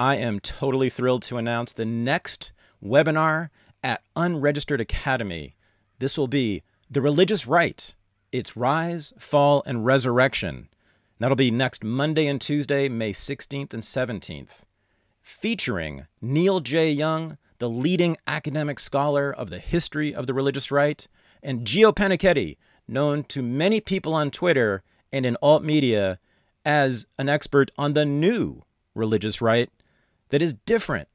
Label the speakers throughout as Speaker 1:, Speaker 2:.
Speaker 1: I am totally thrilled to announce the next webinar at Unregistered Academy. This will be The Religious Right Its Rise, Fall, and Resurrection. That'll be next Monday and Tuesday, May 16th and 17th, featuring Neil J. Young, the leading academic scholar of the history of the religious right, and Gio Pennacchietti, known to many people on Twitter and in alt media as an expert on the new religious right that is different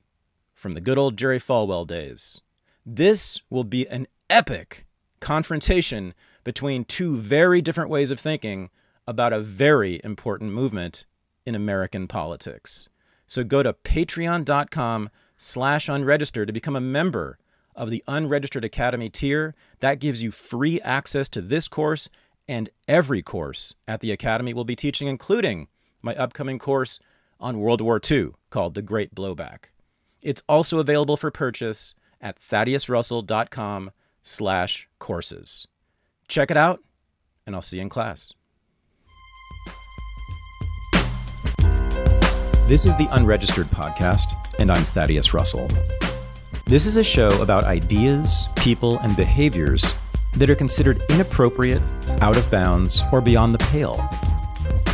Speaker 1: from the good old Jerry Falwell days. This will be an epic confrontation between two very different ways of thinking about a very important movement in American politics. So go to patreon.com slash unregistered to become a member of the Unregistered Academy tier. That gives you free access to this course and every course at the Academy will be teaching, including my upcoming course on World War II called The Great Blowback. It's also available for purchase at thaddeusrussell.com slash courses. Check it out, and I'll see you in class. This is the Unregistered Podcast, and I'm Thaddeus Russell. This is a show about ideas, people, and behaviors that are considered inappropriate, out of bounds, or beyond the pale.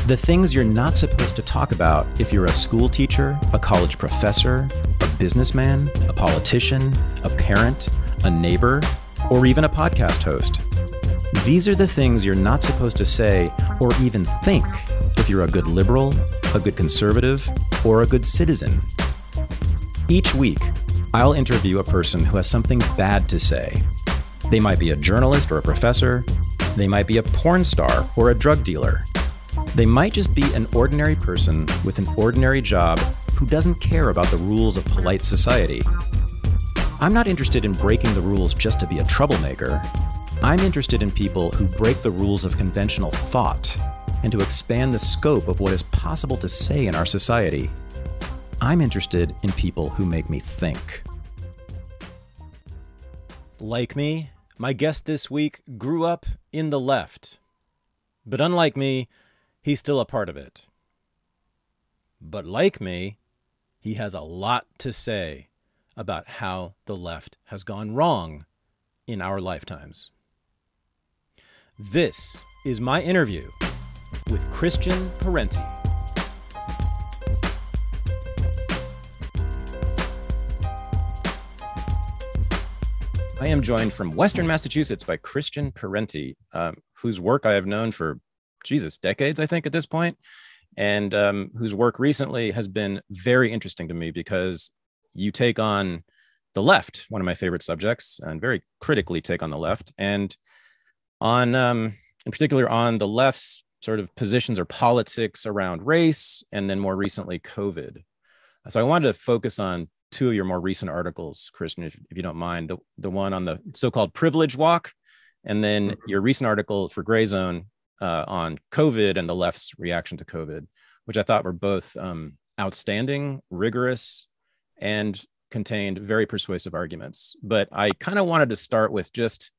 Speaker 1: The things you're not supposed to talk about if you're a school teacher, a college professor, a businessman, a politician, a parent, a neighbor, or even a podcast host. These are the things you're not supposed to say or even think if you're a good liberal, a good conservative, or a good citizen. Each week, I'll interview a person who has something bad to say they might be a journalist or a professor. They might be a porn star or a drug dealer. They might just be an ordinary person with an ordinary job who doesn't care about the rules of polite society. I'm not interested in breaking the rules just to be a troublemaker. I'm interested in people who break the rules of conventional thought and to expand the scope of what is possible to say in our society. I'm interested in people who make me think. Like me, my guest this week grew up in the left. But unlike me, he's still a part of it. But like me, he has a lot to say about how the left has gone wrong in our lifetimes. This is my interview with Christian Parenti. I am joined from Western Massachusetts by Christian Parenti, um, whose work I have known for, Jesus, decades, I think, at this point, and um, whose work recently has been very interesting to me because you take on the left, one of my favorite subjects, and very critically take on the left, and on, um, in particular, on the left's sort of positions or politics around race, and then more recently, COVID. So I wanted to focus on two of your more recent articles, Christian, if, if you don't mind. The, the one on the so-called privilege walk, and then mm-hmm. your recent article for Grayzone uh, on COVID and the left's reaction to COVID, which I thought were both um, outstanding, rigorous, and contained very persuasive arguments. But I kind of wanted to start with just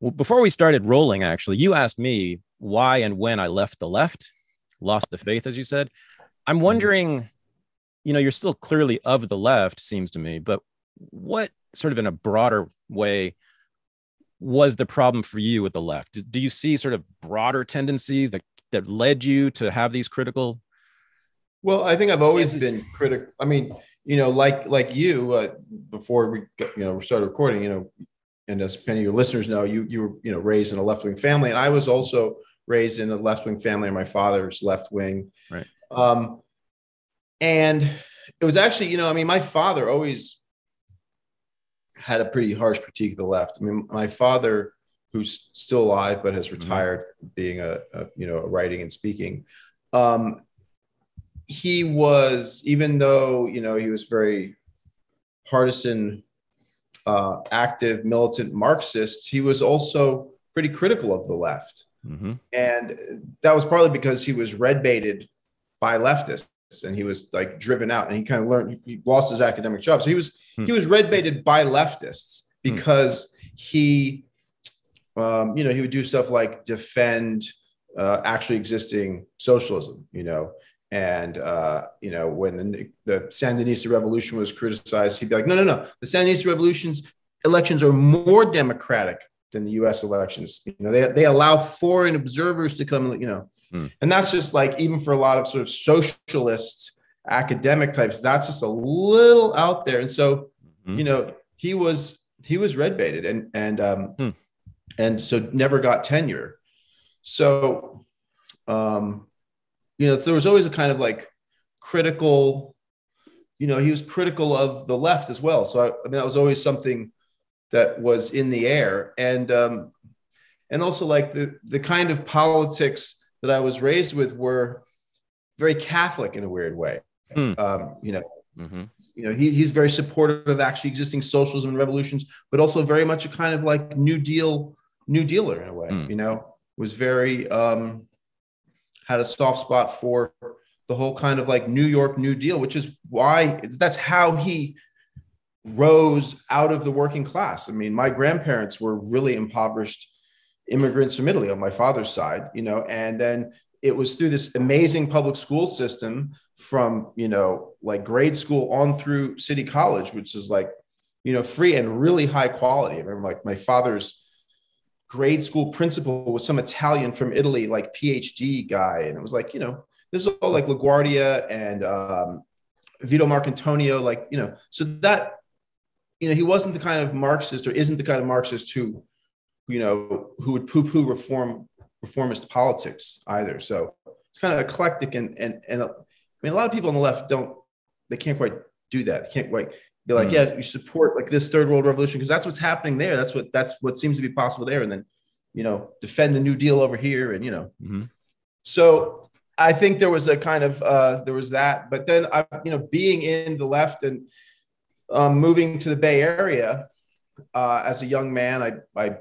Speaker 1: well, before we started rolling, actually, you asked me why and when I left the left, lost the faith, as you said. I'm mm-hmm. wondering you know, you're still clearly of the left, seems to me, but what sort of in a broader way was the problem for you with the left? Do you see sort of broader tendencies that, that led you to have these critical?
Speaker 2: Well, I think I've always been critical. I mean, you know, like like you, uh, before we got, you know we started recording, you know, and as many of your listeners know, you you were you know raised in a left wing family, and I was also raised in a left wing family. And my father's left wing,
Speaker 1: right?
Speaker 2: Um, and it was actually, you know, I mean, my father always had a pretty harsh critique of the left. I mean, my father, who's still alive but has mm-hmm. retired, mm-hmm. being a, a, you know writing and speaking, um, he was even though you know he was very partisan, uh, active, militant Marxist, he was also pretty critical of the left, mm-hmm. and that was partly because he was red baited by leftists and he was like driven out and he kind of learned he lost his academic job so he was hmm. he was red baited by leftists hmm. because hmm. he um, you know he would do stuff like defend uh, actually existing socialism you know And uh, you know, when the the Sandinista revolution was criticized, he'd be like, "No, no, no. The Sandinista revolutions elections are more democratic than the U.S. elections. You know, they they allow foreign observers to come. You know, mm. and that's just like even for a lot of sort of socialists, academic types, that's just a little out there. And so, mm-hmm. you know, he was he was red baited and and um, mm. and so never got tenure. So, um, you know, so there was always a kind of like critical, you know, he was critical of the left as well. So I, I mean, that was always something that was in the air, and um, and also like the the kind of politics that I was raised with were very Catholic in a weird way. Mm. Um, you know, mm-hmm. you know, he, he's very supportive of actually existing socialism and revolutions, but also very much a kind of like New Deal, New Dealer in a way. Mm. You know, was very um, had a soft spot for the whole kind of like New York New Deal, which is why that's how he rose out of the working class. I mean, my grandparents were really impoverished immigrants from Italy on my father's side, you know, and then it was through this amazing public school system from, you know, like grade school on through city college, which is like, you know, free and really high quality. I remember like my father's grade school principal was some Italian from Italy, like PhD guy. And it was like, you know, this is all like LaGuardia and um, Vito Marcantonio, like, you know, so that, you know, he wasn't the kind of Marxist or isn't the kind of Marxist who, you know, who would poo poo reform, reformist politics either. So it's kind of eclectic. And, and, and I mean, a lot of people on the left don't, they can't quite do that. They can't quite be like, mm. yeah, you support like this third world revolution because that's what's happening there. That's what that's what seems to be possible there. And then, you know, defend the New Deal over here, and you know, mm-hmm. so I think there was a kind of uh, there was that. But then I, you know, being in the left and um, moving to the Bay Area uh, as a young man, I I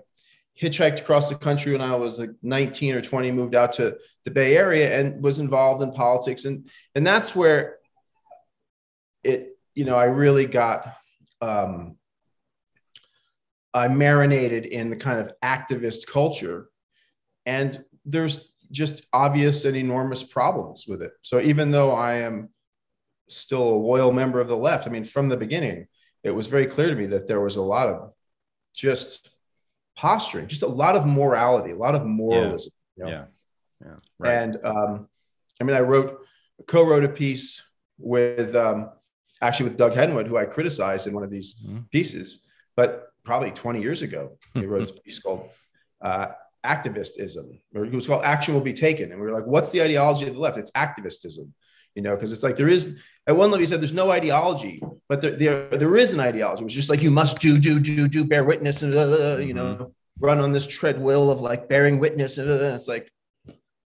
Speaker 2: hitchhiked across the country when I was like 19 or 20, moved out to the Bay Area and was involved in politics, and and that's where it you know, I really got, um, I marinated in the kind of activist culture. And there's just obvious and enormous problems with it. So even though I am still a loyal member of the left, I mean, from the beginning, it was very clear to me that there was a lot of just posturing, just a lot of morality, a lot of moralism.
Speaker 1: Yeah. You know? Yeah.
Speaker 2: yeah. Right. And um, I mean, I wrote, co wrote a piece with um, actually with Doug Henwood, who I criticized in one of these mm-hmm. pieces, but probably 20 years ago, he wrote a piece called uh, Activistism, or it was called Action Will Be Taken. And we were like, what's the ideology of the left? It's activistism, you know, because it's like there is, at one level, he said there's no ideology, but there, there, there is an ideology. It was just like you must do, do, do, do, bear witness, and, uh, mm-hmm. you know, mm-hmm. run on this treadmill of like bearing witness. And it's like,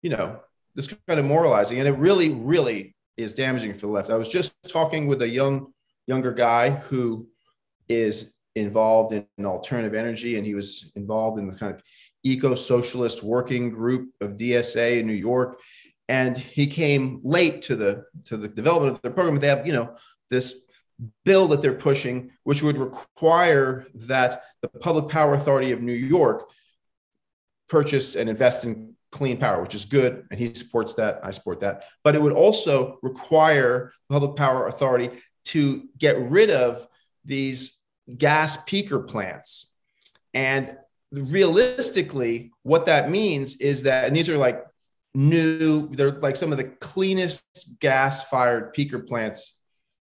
Speaker 2: you know, this kind of moralizing. And it really, really is damaging for the left. I was just talking with a young younger guy who is involved in alternative energy and he was involved in the kind of eco-socialist working group of DSA in New York and he came late to the to the development of the program they have you know this bill that they're pushing which would require that the public power authority of New York purchase and invest in clean power, which is good, and he supports that. I support that. But it would also require the public power authority to get rid of these gas peaker plants. And realistically, what that means is that, and these are like new, they're like some of the cleanest gas fired peaker plants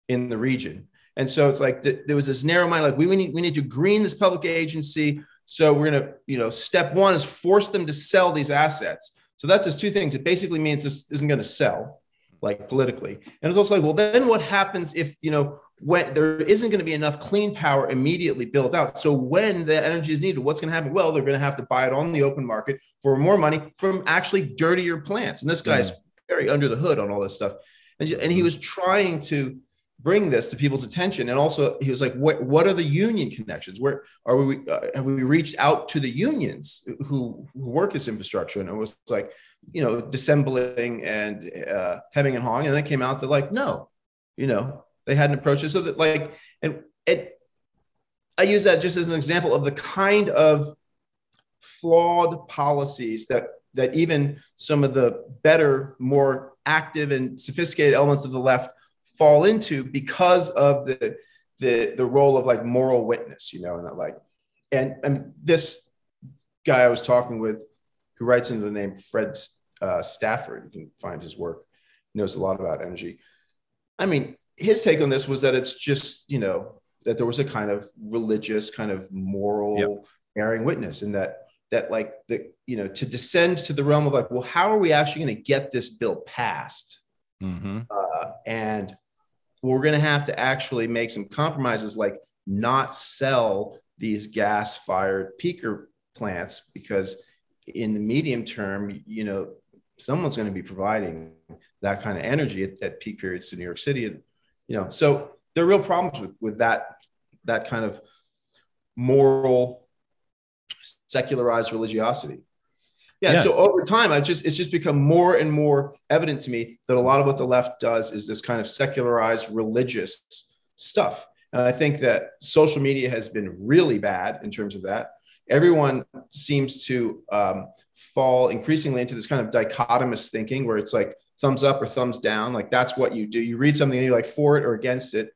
Speaker 2: in the region. And so it's like the, there was this narrow mind, like we, we need we need to green this public agency. So we're gonna, you know, step one is force them to sell these assets. So that's just two things. It basically means this isn't going to sell, like politically. And it's also like, well, then what happens if you know when there isn't going to be enough clean power immediately built out? So when the energy is needed, what's going to happen? Well, they're going to have to buy it on the open market for more money from actually dirtier plants. And this guy's mm. very under the hood on all this stuff. And, and he was trying to bring this to people's attention. And also he was like what what are the union connections? Where are we uh, have we reached out to the unions who, who work this infrastructure? And it was like you know dissembling and uh, hemming and hawing. And then it came out that like no you know they hadn't approached it. So that like and it i use that just as an example of the kind of flawed policies that that even some of the better more active and sophisticated elements of the left fall into because of the the the role of like moral witness, you know, and like and and this guy I was talking with who writes under the name Fred uh, Stafford, you can find his work, knows a lot about energy. I mean, his take on this was that it's just, you know, that there was a kind of religious, kind of moral yep. bearing witness, and that that like the you know to descend to the realm of like, well, how are we actually going to get this bill passed? Mm-hmm. Uh, and we're going to have to actually make some compromises, like not sell these gas-fired peaker plants because in the medium term, you know, someone's going to be providing that kind of energy at, at peak periods to New York City, and you know, so there are real problems with with that that kind of moral secularized religiosity. Yeah, yeah, So over time, I just it's just become more and more evident to me that a lot of what the left does is this kind of secularized religious stuff. And I think that social media has been really bad in terms of that. Everyone seems to um, fall increasingly into this kind of dichotomous thinking where it's like thumbs up or thumbs down. Like that's what you do. You read something and you're like for it or against it.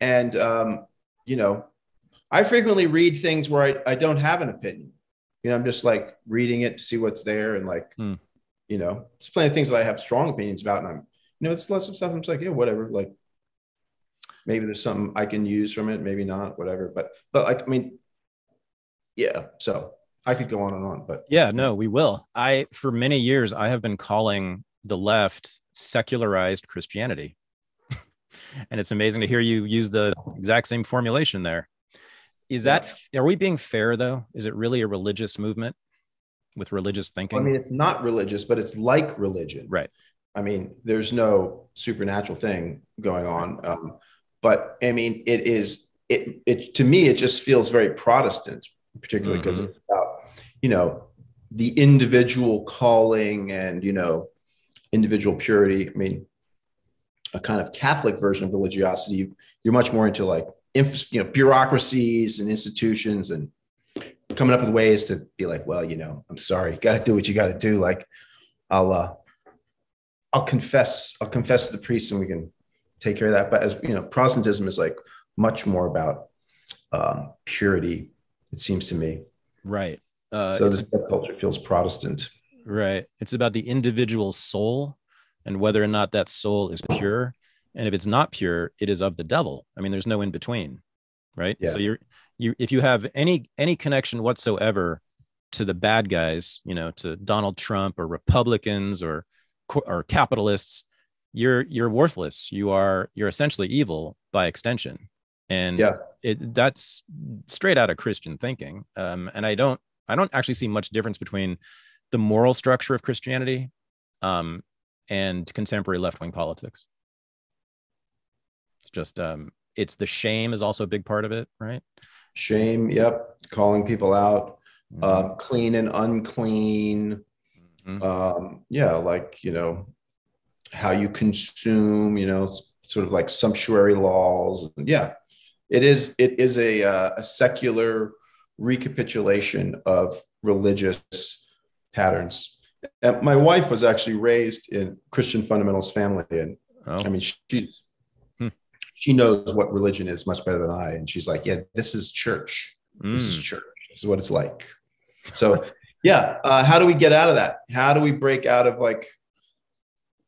Speaker 2: And um, you know, I frequently read things where I, I don't have an opinion. You know, I'm just like reading it to see what's there and like, hmm. you know, it's plenty of things that I have strong opinions about. And I'm, you know, it's lots of stuff. I'm just like, yeah, whatever. Like maybe there's something I can use from it, maybe not, whatever. But but like, I mean, yeah. So I could go on and on, but
Speaker 1: yeah, no, we will. I for many years I have been calling the left secularized Christianity. and it's amazing to hear you use the exact same formulation there. Is that are we being fair though? Is it really a religious movement with religious thinking?
Speaker 2: I mean, it's not religious, but it's like religion.
Speaker 1: Right.
Speaker 2: I mean, there's no supernatural thing going on. Um, but I mean, it is it it to me it just feels very Protestant, particularly because mm-hmm. it's about you know the individual calling and you know individual purity. I mean, a kind of Catholic version of religiosity. You're much more into like you know bureaucracies and institutions and coming up with ways to be like, well, you know, I'm sorry, you got to do what you got to do. Like, I'll uh, I'll confess, I'll confess to the priest, and we can take care of that. But as you know, Protestantism is like much more about um, purity. It seems to me.
Speaker 1: Right.
Speaker 2: Uh, so the subculture feels Protestant.
Speaker 1: Right. It's about the individual soul and whether or not that soul is pure. And if it's not pure, it is of the devil. I mean, there's no in between, right? Yeah. So you're you if you have any any connection whatsoever to the bad guys, you know, to Donald Trump or Republicans or or capitalists, you're you're worthless. You are you're essentially evil by extension. And yeah, it, that's straight out of Christian thinking. Um, and I don't I don't actually see much difference between the moral structure of Christianity um, and contemporary left wing politics. It's just um, it's the shame is also a big part of it, right?
Speaker 2: Shame, yep. Calling people out, mm-hmm. uh, clean and unclean. Mm-hmm. Um, yeah, like you know how you consume. You know, sort of like sumptuary laws. And yeah, it is. It is a uh, a secular recapitulation of religious patterns. And my wife was actually raised in Christian fundamentalist family, and oh. I mean, she's. She knows what religion is much better than I. And she's like, "Yeah, this is church. Mm. This is hmm. church. This is what it's like." So, yeah, uh, how do we get out of that? How do we break out of like?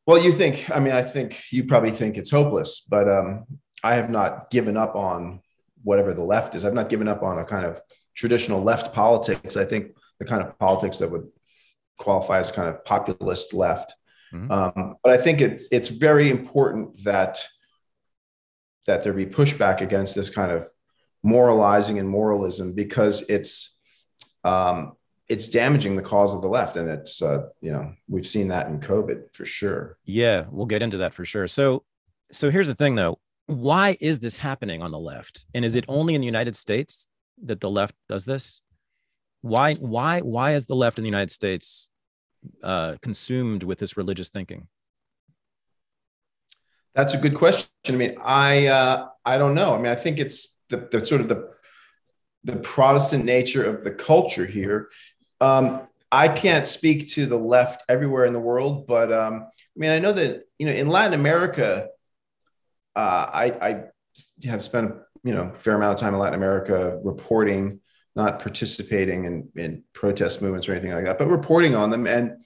Speaker 2: Well, you think? I mean, I think you probably think it's hopeless, but um, I have not given up on whatever the left is. I've not given up on a kind of traditional left politics. I think the kind of politics that would qualify as kind of populist left. Mm-hmm. Um, but I think it's it's very important that that there be pushback against this kind of moralizing and moralism because it's um, it's damaging the cause of the left, and it's uh, you know we've seen that in COVID for sure.
Speaker 1: Yeah, we'll get into that for sure. So so here's the thing though, why is this happening on the left, and is it only in the United States that the left does this? Why why why is the left in the United States uh, consumed with this religious thinking?
Speaker 2: That's a good question. I mean, I uh, I don't know. I mean, I think it's the, the sort of the the Protestant nature of the culture here. Um, I can't speak to the left everywhere in the world, but um, I mean, I know that you know in Latin America, uh, I, I have spent you know a fair amount of time in Latin America reporting, not participating in, in protest movements or anything like that, but reporting on them. And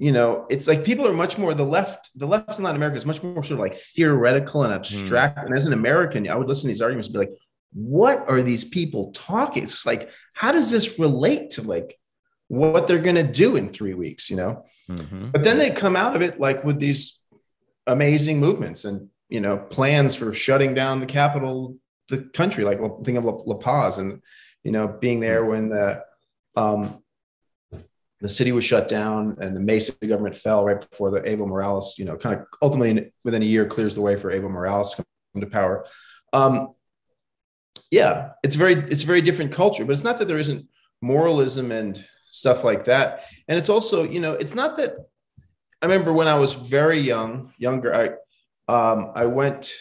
Speaker 2: you know, it's like people are much more the left. The left in Latin America is much more sort of like theoretical and abstract. Mm. And as an American, I would listen to these arguments and be like, "What are these people talking?" It's like, how does this relate to like what they're going to do in three weeks, you know? Mm-hmm. But then they come out of it like with these amazing movements and, you know, plans for shutting down the capital, the country, like well, think of La, La Paz and, you know, being there when the, um, the city was shut down and the Mesa government fell right before the Evo Morales, you know, kind of ultimately within a year clears the way for Evo Morales to come to power. Um, yeah, it's very, it's a very different culture, but it's not that there isn't moralism and stuff like that. And it's also, you know, it's not that I remember when I was very young, younger, I um, I went,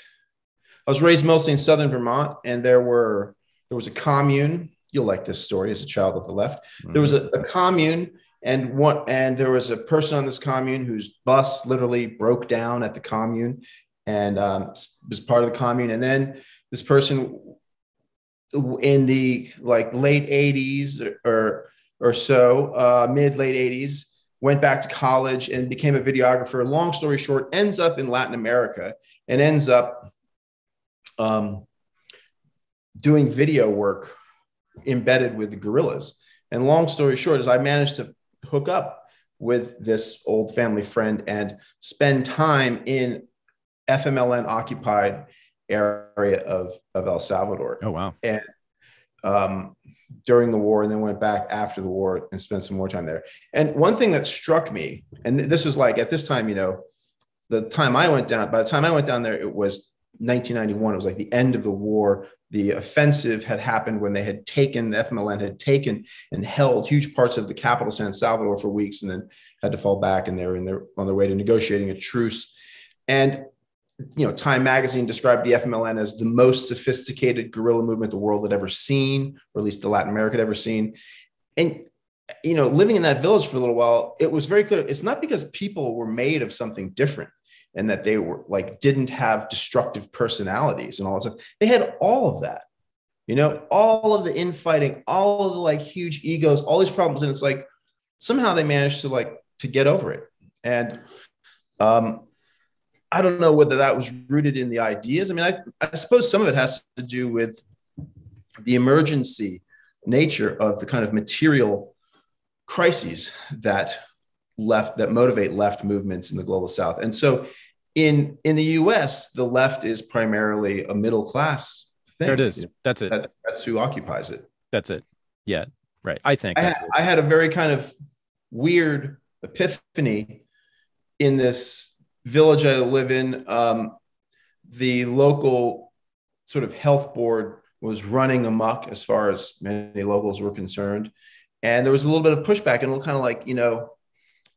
Speaker 2: I was raised mostly in southern Vermont, and there were there was a commune. You'll like this story as a child of the left. There was a, a commune, and one and there was a person on this commune whose bus literally broke down at the commune, and um, was part of the commune. And then this person in the like late 80s or, or or so, uh, mid late 80s, went back to college and became a videographer. Long story short, ends up in Latin America and ends up um, doing video work embedded with the guerrillas. And long story short is I managed to hook up with this old family friend and spend time in FMLN occupied area of, of El Salvador.
Speaker 1: Oh, wow.
Speaker 2: And um, during the war and then went back after the war and spent some more time there. And one thing that struck me, and this was like at this time, you know, the time I went down, by the time I went down there, it was 1991. It was like the end of the war. The offensive had happened when they had taken, the FMLN had taken and held huge parts of the capital, San Salvador, for weeks and then had to fall back. And they were in their, on their way to negotiating a truce. And you know, Time Magazine described the FMLN as the most sophisticated guerrilla movement the world had ever seen, or at least the Latin America had ever seen. And you know, living in that village for a little while, it was very clear it's not because people were made of something different and that they were like didn't have destructive personalities and all that stuff. They had all of that, you know, all of the infighting, all of the like huge egos, all these problems, and it's like somehow they managed to like to get over it. And um, I don't know whether that was rooted in the ideas. I mean, I, I suppose some of it has to do with the emergency nature of the kind of material crises that left that motivate left movements in the global south. And so in in the US, the left is primarily a middle class thing.
Speaker 1: There it is. That's it.
Speaker 2: That's, that's who occupies it.
Speaker 1: That's it. Yeah. Right. I think
Speaker 2: I had, I had a very kind of weird epiphany in this village I live in, um, the local sort of health board was running amok as far as many locals were concerned. And there was a little bit of pushback and a little kind of like, you know,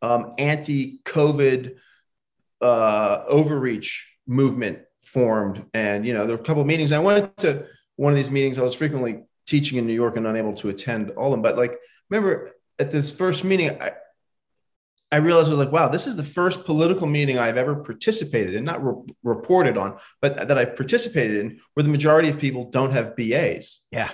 Speaker 2: um, anti COVID uh, overreach movement formed. And, you know, there were a couple of meetings. I went to one of these meetings. I was frequently teaching in New York and unable to attend all of them. But like, remember at this first meeting, I, I realized I was like, wow, this is the first political meeting I've ever participated in, not re- reported on, but that I've participated in, where the majority of people don't have BAs.
Speaker 1: Yeah.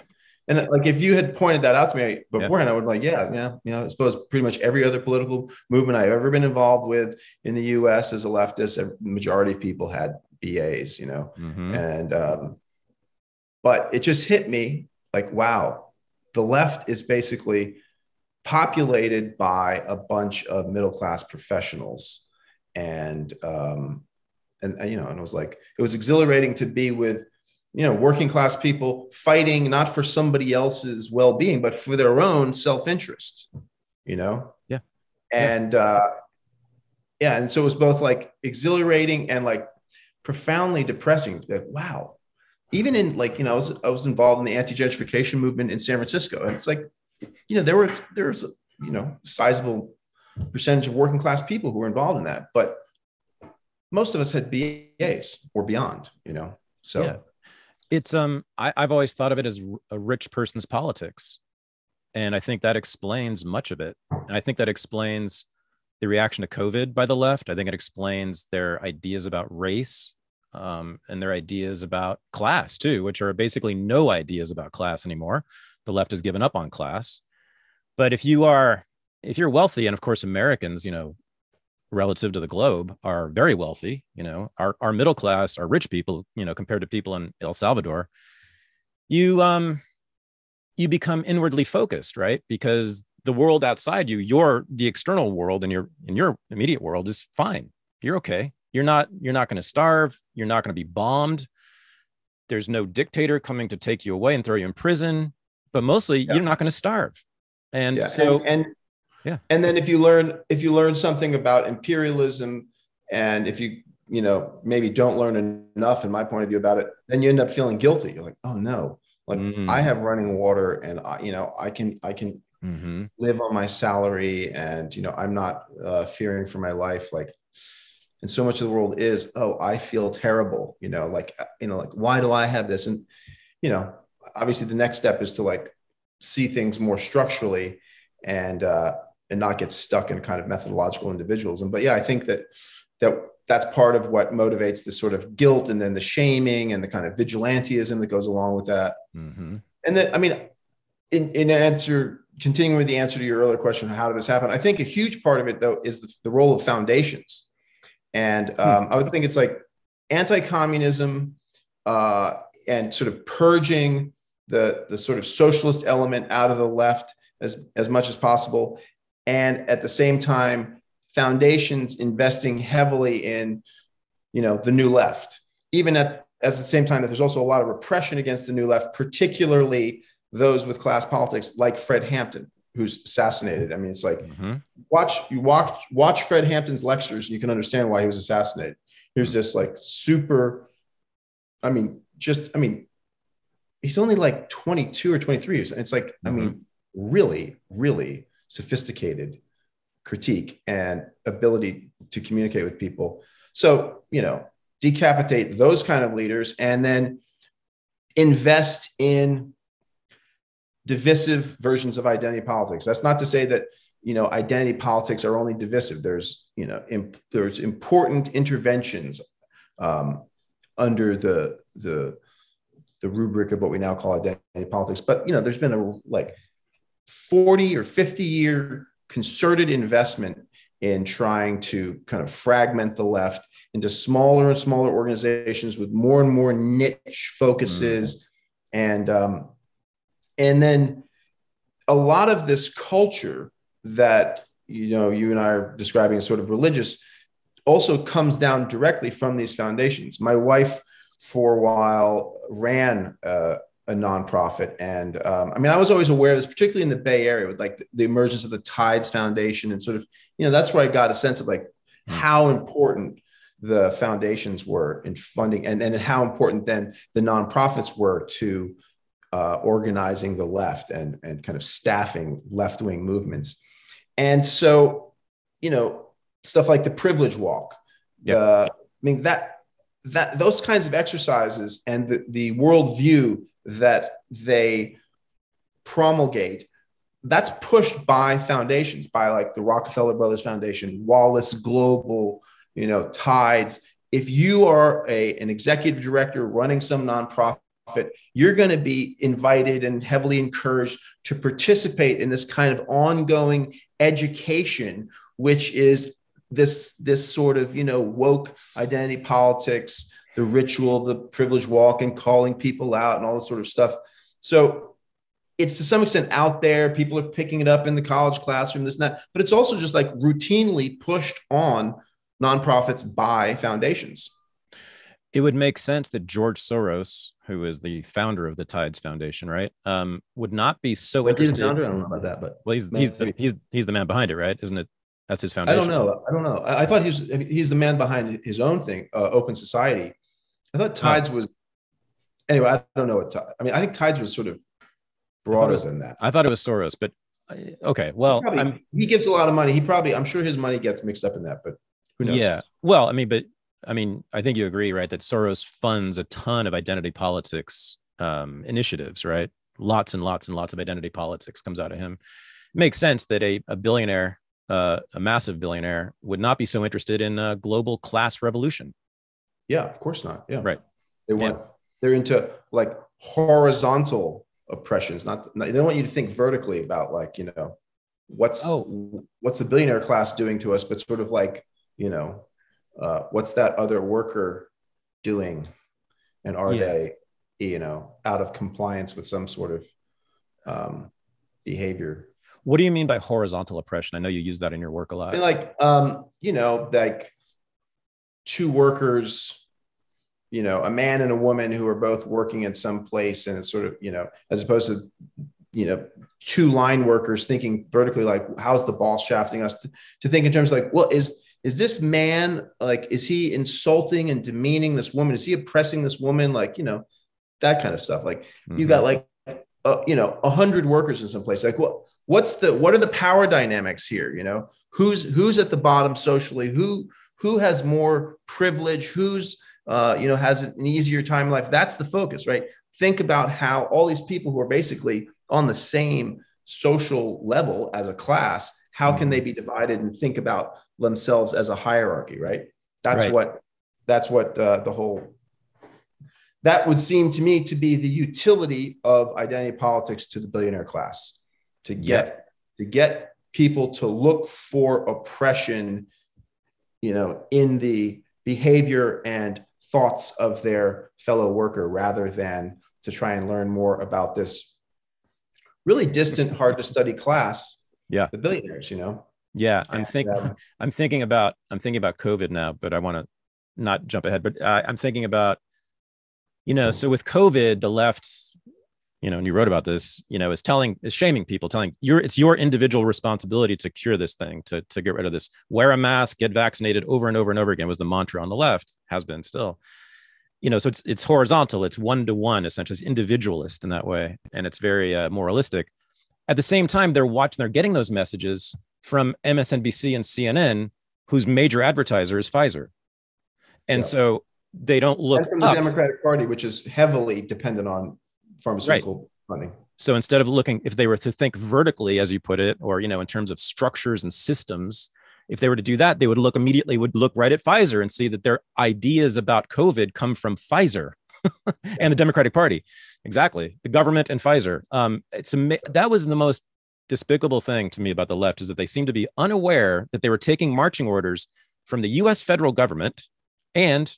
Speaker 2: And like, if you had pointed that out to me beforehand, yeah. I would like, yeah, yeah, you know, I suppose pretty much every other political movement I've ever been involved with in the U.S. as a leftist, a majority of people had BAs, you know, mm-hmm. and um, but it just hit me like, wow, the left is basically populated by a bunch of middle class professionals and um and, and you know and it was like it was exhilarating to be with you know working class people fighting not for somebody else's well-being but for their own self-interest you know
Speaker 1: yeah
Speaker 2: and yeah. uh yeah and so it was both like exhilarating and like profoundly depressing like wow even in like you know I was, I was involved in the anti-gentrification movement in san francisco and it's like you know, there were there was a you know sizable percentage of working class people who were involved in that, but most of us had BAs or beyond, you know. So yeah.
Speaker 1: It's um I, I've always thought of it as a rich person's politics. And I think that explains much of it. And I think that explains the reaction to COVID by the left. I think it explains their ideas about race um, and their ideas about class too, which are basically no ideas about class anymore. The left has given up on class. But if you are, if you're wealthy, and of course Americans, you know, relative to the globe, are very wealthy. You know, our our middle class, our rich people, you know, compared to people in El Salvador, you um, you become inwardly focused, right? Because the world outside you, your the external world and your in your immediate world is fine. You're okay you're not you're not going to starve you're not going to be bombed there's no dictator coming to take you away and throw you in prison but mostly yeah. you're not going to starve and yeah. so
Speaker 2: and, and yeah. And then if you learn if you learn something about imperialism and if you you know maybe don't learn enough in my point of view about it then you end up feeling guilty. You're like oh no. Like mm. i have running water and i you know i can i can mm-hmm. live on my salary and you know i'm not uh, fearing for my life. Like and so much of the world is oh i feel terrible you know like uh, you know like why do i have this? And you know obviously the next step is to like see things more structurally and uh and not get stuck in kind of methodological individualism. But yeah i think that that that's part of what motivates the sort of guilt and then the shaming and the kind of vigilanteism that goes along with that. Mm-hmm. and then i mean in, in answer continuing with the answer to your earlier question how did this happen? I think a huge part of it though is the, the role of foundations. And hmm. um, I would think it's like anti-communism uh, and sort of purging the the sort of socialist element out of the left as as much as possible, and at the same time, foundations investing heavily in you know the new left, even at at the same time that there's also a lot of repression against the new left, particularly those with class politics, like Fred Hampton, who's assassinated. I mean, it's like mm-hmm. watch you watch watch Fred Hampton's lectures, you can understand why he was assassinated. He was just like super. I mean, just I mean, he's only like 22 or 23. years and It's like mm-hmm. I mean, mm-hmm. really, really sophisticated critique and ability to communicate with people. So you know, decapitate those kind of leaders and then invest in divisive versions of identity politics. That's not to say that you know identity politics are only divisive. There's you know imp- there's important interventions um, under the the the rubric of what we now call identity politics. But you know, there's been a like 40 or 50 year concerted investment in trying to kind of fragment the left into smaller and smaller organizations with more and more niche focuses mm. and um, and then a lot of this culture that you know you and I are describing as sort of religious also comes down directly from these foundations. My wife, for a while, ran uh, a nonprofit, and um, I mean, I was always aware of this, particularly in the Bay Area, with like the, the, emergence of the Tides Foundation, and sort of you know that's where I got a sense of like hmm. how important the foundations were in funding, and and how important then the nonprofits were to uh, organizing the left and, and kind of staffing left wing movements. And so, you know, stuff like the privilege walk, yep. uh, I mean, that, that those kinds of exercises and the, the worldview that they promulgate that's pushed by foundations by like the rockefeller brothers foundation wallace global you know tides. If you are a, an executive director running some nonprofit you're going to be invited and heavily encouraged to participate in this kind of ongoing education, which is this this sort of you know woke identity politics, the ritual, the privilege walk, and calling people out, and all this sort of stuff. So it's to some extent out there. People are picking it up in the college classroom, this and that, but it's also just like routinely pushed on nonprofits by foundations
Speaker 1: it would make sense that George Soros, who is the founder of the Tides Foundation, right, um, would not be so well, interested.
Speaker 2: He's founder. I don't know about that, but
Speaker 1: well, he's he's the, he's he's the man behind it, right? Isn't it? That's his foundation.
Speaker 2: I don't know. I don't know. I, I thought he's he's the man behind his own thing, uh, Open Society. I thought Tides was. Anyway, I don't know what. I mean, I think Tides was sort of broader
Speaker 1: was,
Speaker 2: than that.
Speaker 1: I thought it was Soros, but uh, okay. Well,
Speaker 2: he, probably, he gives a lot of money. He probably, I'm sure his money gets mixed up in that, but who knows?
Speaker 1: Yeah. Well, I mean, but I mean, I think you agree, right, that Soros funds a ton of identity politics um, initiatives, right? lots and lots and lots of identity politics comes out of him. It makes sense that a, a billionaire, uh, a massive billionaire, would not be so interested in a global class revolution.
Speaker 2: Yeah, of course not. Yeah,
Speaker 1: right.
Speaker 2: They want yeah. they're into like horizontal oppressions. Not they don't want you to think vertically about like you know what's oh. what's the billionaire class doing to us, but sort of like you know uh, what's that other worker doing, and are yeah. they you know out of compliance with some sort of um, behavior?
Speaker 1: What do you mean by horizontal oppression? I know you use that in your work a lot.
Speaker 2: I mean, like um, you know, like two workers you know a man and a woman who are both working in some place and it's sort of you know as opposed to you know two line workers thinking vertically like how's the boss shafting us? To, to think in terms of like well is is this man like is he insulting and demeaning this woman? Is he oppressing this woman? Like you know that kind of stuff. Like mm-hmm. you got like uh, you know a hundred workers in some place. Like what what's the what are the power dynamics here? You know who's who's at the bottom socially? Who who has more privilege who's uh, you know, has an easier time in life. That's the focus, right? Think about how all these people who are basically on the same social level as a class, how can they be divided and think about themselves as a hierarchy, right? That's right. what that's what uh, the whole that would seem to me to be the utility of identity politics to the billionaire class to get to get people to look for oppression you know in the behavior and thoughts of their fellow worker rather than to try and learn more about this really distant, hard to study class.
Speaker 1: Yeah.
Speaker 2: The billionaires, you know?
Speaker 1: Yeah. I'm thinking, um, I'm thinking about, I'm thinking about COVID now, but I want to not jump ahead, but uh, I'm thinking about, you know, so with COVID, the left you know, and you wrote about this, you know, is telling, is shaming people, telling you're, it's your individual responsibility to cure this thing, to, to get rid of this. Wear a mask, get vaccinated over and over and over again was the mantra on the left, has been still. You know, so it's it's horizontal, it's one to one, essentially, it's individualist in that way, and it's very uh, moralistic. At the same time, they're watching, they're getting those messages from MSNBC and CNN, whose major advertiser is Pfizer, and yeah. so they don't look and
Speaker 2: from the up. Democratic Party, which is heavily dependent on pharmaceutical right. funding.
Speaker 1: So instead of looking, if they were to think vertically, as you put it, or you know, in terms of structures and systems, if they were to do that, they would look immediately would look right at Pfizer and see that their ideas about COVID come from Pfizer and the Democratic Party. Exactly, the government and Pfizer. Um, it's that was the most despicable thing to me about the left is that they seem to be unaware that they were taking marching orders from the U.S. federal government and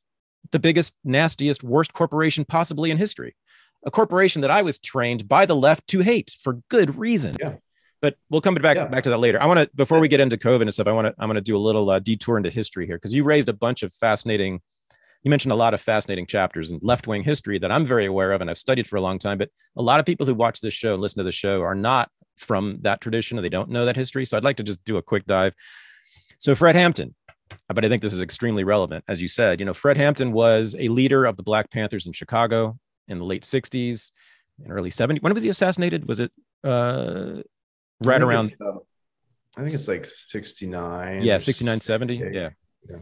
Speaker 1: the biggest, nastiest, worst corporation possibly in history a corporation that I was trained by the left to hate for good reason.
Speaker 2: Yeah.
Speaker 1: But we'll come back yeah. back to that later. I want to before we get into COVID and stuff. I want to I'm going to do a little uh, detour into history here because you raised a bunch of fascinating. You mentioned a lot of fascinating chapters in left wing history that I'm very aware of and I've studied for a long time. But a lot of people who watch this show and listen to the show are not from that tradition and they don't know that history. So I'd like to just do a quick dive. So Fred Hampton, but I think this is extremely relevant. As you said, you know, Fred Hampton was a leader of the Black Panthers in Chicago in the late 60s and early 70s. When was he assassinated? Was it uh, right
Speaker 2: I
Speaker 1: around?
Speaker 2: Uh, I think it's like 69.
Speaker 1: Yeah, 69, 70. Yeah. yeah.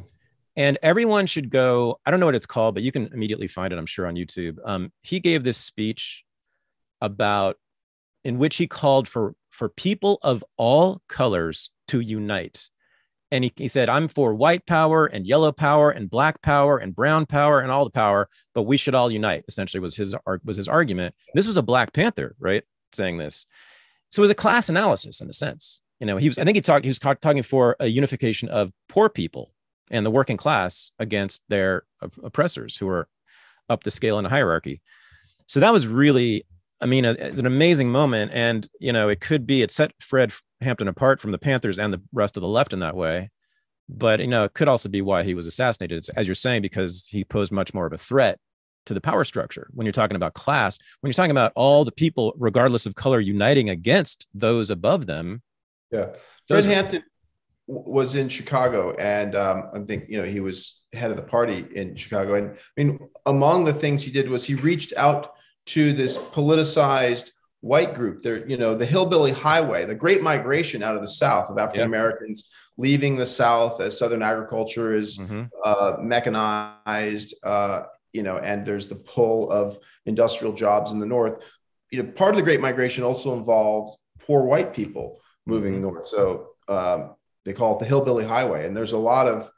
Speaker 1: And everyone should go. I don't know what it's called, but you can immediately find it, I'm sure, on YouTube. Um, he gave this speech about in which he called for for people of all colors to unite and he, he said i'm for white power and yellow power and black power and brown power and all the power but we should all unite essentially was his was his argument. This was a black panther right saying this. So it was a class analysis in a sense. You know he was i think he talked he was talking for a unification of poor people and the working class against their oppressors who are up the scale in a hierarchy. So that was really i mean it's an amazing moment and you know it could be it set fred Hampton apart from the Panthers and the rest of the left in that way. But you know, it could also be why he was assassinated, it's, as you're saying, because he posed much more of a threat to the power structure. When you're talking about class, when you're talking about all the people, regardless of color, uniting against those above them.
Speaker 2: Yeah, Fred Hampton was in Chicago, and um, I think you know he was head of the party in Chicago. And I mean, among the things he did was he reached out to this politicized white group. They're, you know, the hillbilly highway, the great migration out of the South of African Americans yep. leaving the South as Southern agriculture is mm-hmm. uh, mechanized, uh, you know, and there's the pull of industrial jobs in the North. you know, part of the Great Migration also involves poor white people moving mm-hmm. north. So um, they call it the Hillbilly Highway, and there's a lot of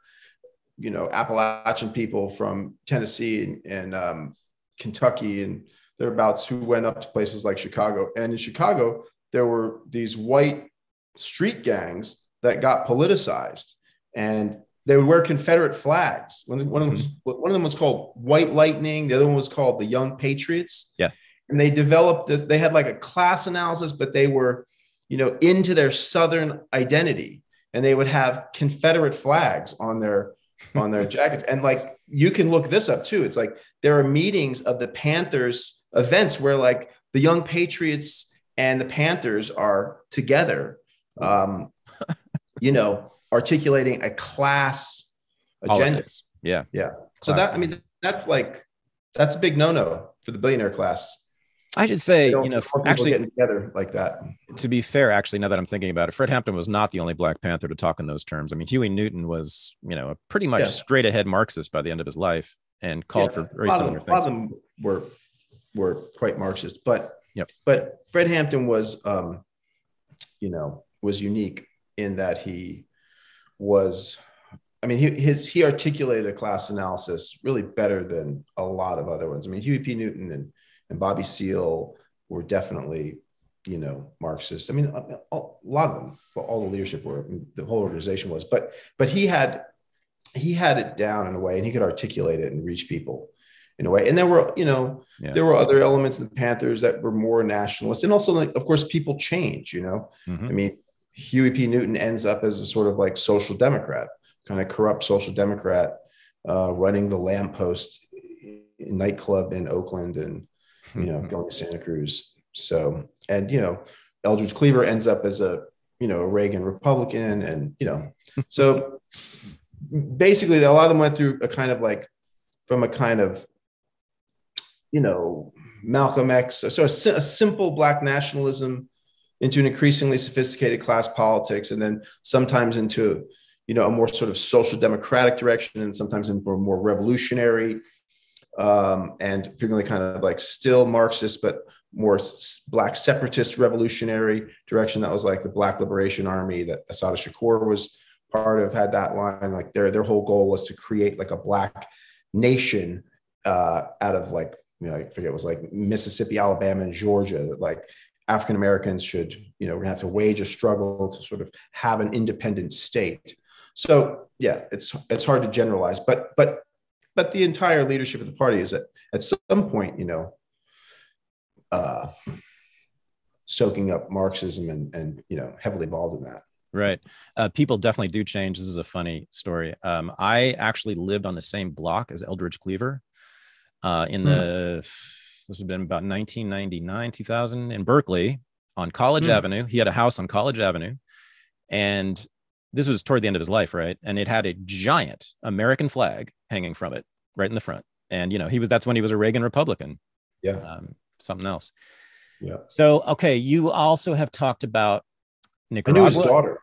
Speaker 2: you know Appalachian people from Tennessee and, and um, Kentucky and thereabouts who went up to places like Chicago. And in Chicago, there were these white street gangs that got politicized, and they would wear Confederate flags. One, one of them was mm-hmm. one of them was called White Lightning. The other one was called the Young Patriots.
Speaker 1: Yeah,
Speaker 2: and they developed this. They had like a class analysis, but they were, you know, into their Southern identity, and they would have Confederate flags on their on their jackets. And like you can look this up too. It's like there are meetings of the Panthers events where like the Young Patriots and the Panthers are together. Um, you know, articulating a class agenda. Politics.
Speaker 1: Yeah.
Speaker 2: Yeah. So that, I mean, that's like, that's a big no-no for the billionaire class.
Speaker 1: I should say, you know, actually
Speaker 2: getting together like that.
Speaker 1: To be fair, actually, now that I'm thinking about it, Fred Hampton was not the only Black Panther to talk in those terms. I mean, Huey Newton was, you know, a pretty much yeah. straight ahead Marxist by the end of his life and called yeah, for very similar things. A lot of them
Speaker 2: were were quite Marxist, but
Speaker 1: yep.
Speaker 2: but Fred Hampton was, um, you know, was unique in that he was I mean, he, his, he articulated a class analysis really better than a lot of other ones. I mean, Huey P. Newton and, and Bobby Seale were definitely, you know, Marxist. I mean, a, a lot of them, all the leadership were, the whole organization was, but, but he had, he had it down in a way and he could articulate it and reach people in a way. And there were, you know, yeah. there were other elements in the Panthers that were more nationalist. And also, like, of course, people change, you know, mm-hmm. I mean, Huey P. Newton ends up as a sort of like social democrat, kind of corrupt social democrat, uh, running the lamppost nightclub in Oakland and, you know, mm-hmm. going to Santa Cruz. So, and, you know, Eldridge Cleaver ends up as a, you know, a Reagan Republican. And, you know, so basically a lot of them went through a kind of like, from a kind of, you know, Malcolm X, so a, a simple black nationalism into an increasingly sophisticated class politics, and then sometimes into you know a more sort of social democratic direction, and sometimes into a more revolutionary um, and frequently kind of like still Marxist, but more black separatist revolutionary direction. That was like the Black Liberation Army that Assata Shakur was part of. Had that line like their their whole goal was to create like a black nation uh, out of like you know, I forget it was like Mississippi, Alabama, and Georgia. That like African Americans should, you know, we're gonna have to wage a struggle to sort of have an independent state. So yeah, it's it's hard to generalize, but but but the entire leadership of the party is at at some point, you know, uh, soaking up Marxism and and you know heavily involved in that.
Speaker 1: Right. Uh, people definitely do change. This is a funny story. Um, I actually lived on the same block as Eldridge Cleaver uh, in the. Mm this would have been about 1999, 2000 in Berkeley on College mm. Avenue. He had a house on College Avenue. And this was toward the end of his life, right? And it had a giant American flag hanging from it right in the front. And, you know, he was, that's when he was a Reagan Republican.
Speaker 2: Yeah. Um,
Speaker 1: something else.
Speaker 2: Yeah.
Speaker 1: So, okay. You also have talked about Nicaragua.
Speaker 2: I knew his daughter.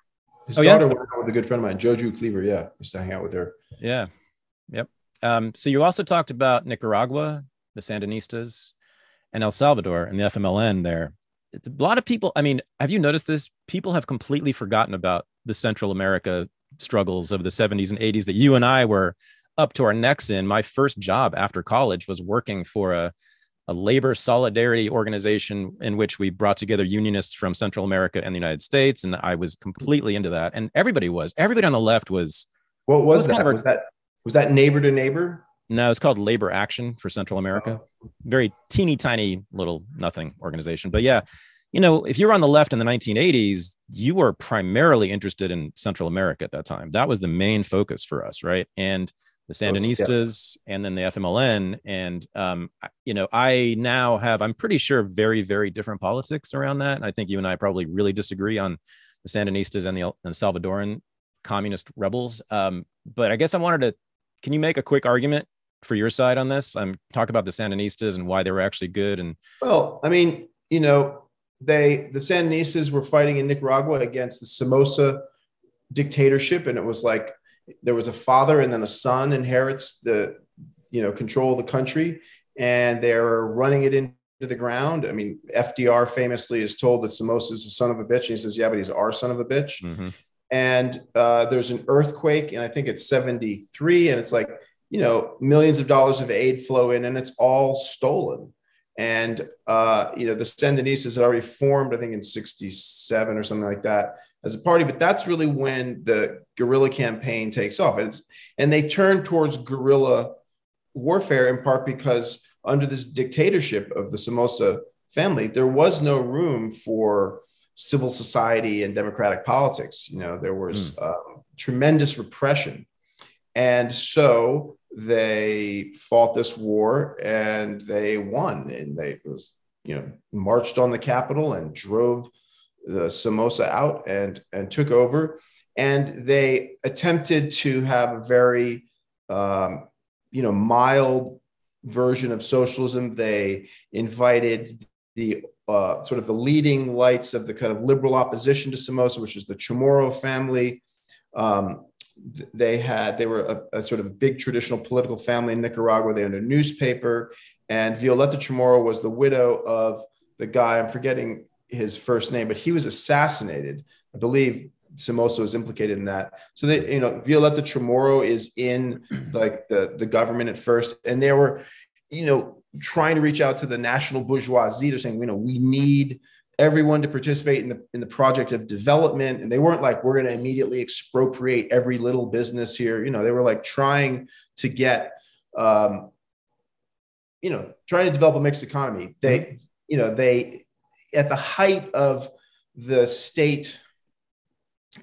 Speaker 2: His oh, daughter yeah? went out with a good friend of mine, Joju Cleaver. Yeah. Used to hang out with her.
Speaker 1: Yeah. Yep. Um, so you also talked about Nicaragua, the Sandinistas, and El Salvador and the FMLN there. It's a lot of people. I mean, have you noticed this? People have completely forgotten about the Central America struggles of the 70s and 80s that you and I were up to our necks in. My first job after college was working for a, a labor solidarity organization in which we brought together unionists from Central America and the United States. And I was completely into that. And everybody was, everybody on the left was.
Speaker 2: What was, was that? Kind of was that? Was that neighbor to neighbor?
Speaker 1: No, it's called Labor Action for Central America. Very teeny tiny little nothing organization. But yeah, you know, if you were on the left in the 1980s, you were primarily interested in Central America at that time. That was the main focus for us, right? And the Sandinistas yeah. and then the FMLN. And, um, you know, I now have, I'm pretty sure, very, very different politics around that. And I think you and I probably really disagree on the Sandinistas and the, and Salvadoran communist rebels. Um, but I guess I wanted to, can you make a quick argument for your side on this? I'm um, talk about the Sandinistas and why they were actually good. And
Speaker 2: well, I mean, you know, they the Sandinistas were fighting in Nicaragua against the Somoza dictatorship, and it was like there was a father and then a son inherits the you know control of the country, and they're running it into the ground. I mean, FDR famously is told that Somoza is the son of a bitch. And he says, yeah, but he's our son of a bitch. Mm-hmm. And uh, there's an earthquake, and I think it's 73. And it's like, you know, millions of dollars of aid flow in, and it's all stolen. And, uh, you know, the Sandinistas had already formed, I think in 67 or something like that as a party, but that's really when the guerrilla campaign takes off. And, it's, and they turn towards guerrilla warfare in part because under this dictatorship of the Somoza family, there was no room for civil society and democratic politics. You know, there was mm. um, tremendous repression. And so they fought this war and they won. And they was, you know, marched on the capital and drove the Somoza out and, and took over. And they attempted to have a very, um, you know, mild version of socialism. They invited the uh, sort of the leading lights of the kind of liberal opposition to Somoza, which is the Chamorro family. Um, they had they were a, a, sort of big traditional political family in Nicaragua. They owned a newspaper, and Violeta Chamorro was the widow of the guy I'm forgetting his first name, but he was assassinated. I believe Somoza was implicated in that. So that you know, Violeta Chamorro is in like the the government at first, and there were, you know, trying to reach out to the national bourgeoisie. They're saying, you know, we need everyone to participate in the in the project of development, and they weren't like we're going to immediately expropriate every little business here. You know, they were like trying to get, um, you know, trying to develop a mixed economy. They, mm-hmm. you know, they at the height of the state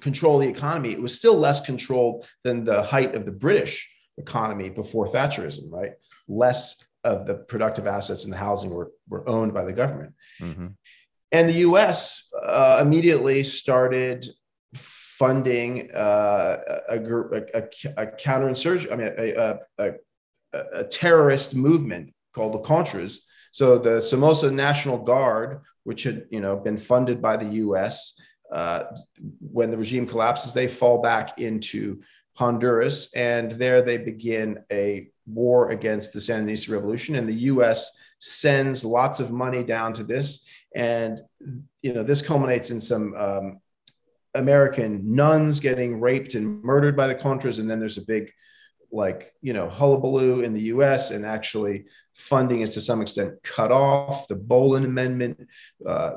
Speaker 2: control the economy, it was still less controlled than the height of the British economy before Thatcherism, right? Less of the productive assets and the housing were, were owned by the government. Mm-hmm. And the US uh, immediately started funding uh, a, a, a, a counterinsurgency, I mean, a, a, a, terrorist movement called the Contras. So the Somoza National Guard, which had you know been funded by the U.S., uh, when the regime collapses, they fall back into Honduras, and there they begin a war against the Sandinista revolution. And the U.S. sends lots of money down to this, and you know this culminates in some um, American nuns getting raped and murdered by the Contras, and then there's a big like you know hullabaloo in the U.S. and actually funding is to some extent cut off. The Boland Amendment uh,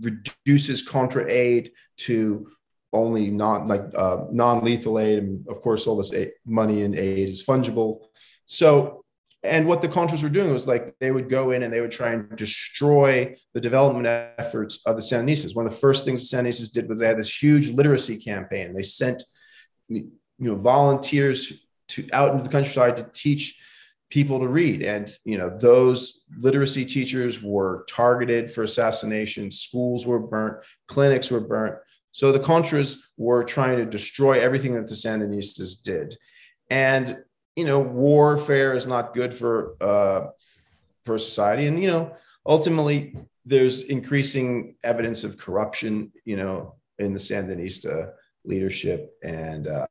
Speaker 2: reduces contra aid to only non like uh, non-lethal aid and of course all this aid, money and aid is fungible. So and what the contras were doing was like they would go in and they would try and destroy the development efforts of the sandinistas. One of the first things the sandinistas did was they had this huge literacy campaign. They sent you know volunteers to out into the countryside to teach people to read. And you know those literacy teachers were targeted for assassination. Schools were burnt. Clinics were burnt so the contras were trying to destroy everything that the sandinistas did and you know warfare is not good for uh, for society and you know ultimately there's increasing evidence of corruption you know in the sandinista leadership and uh,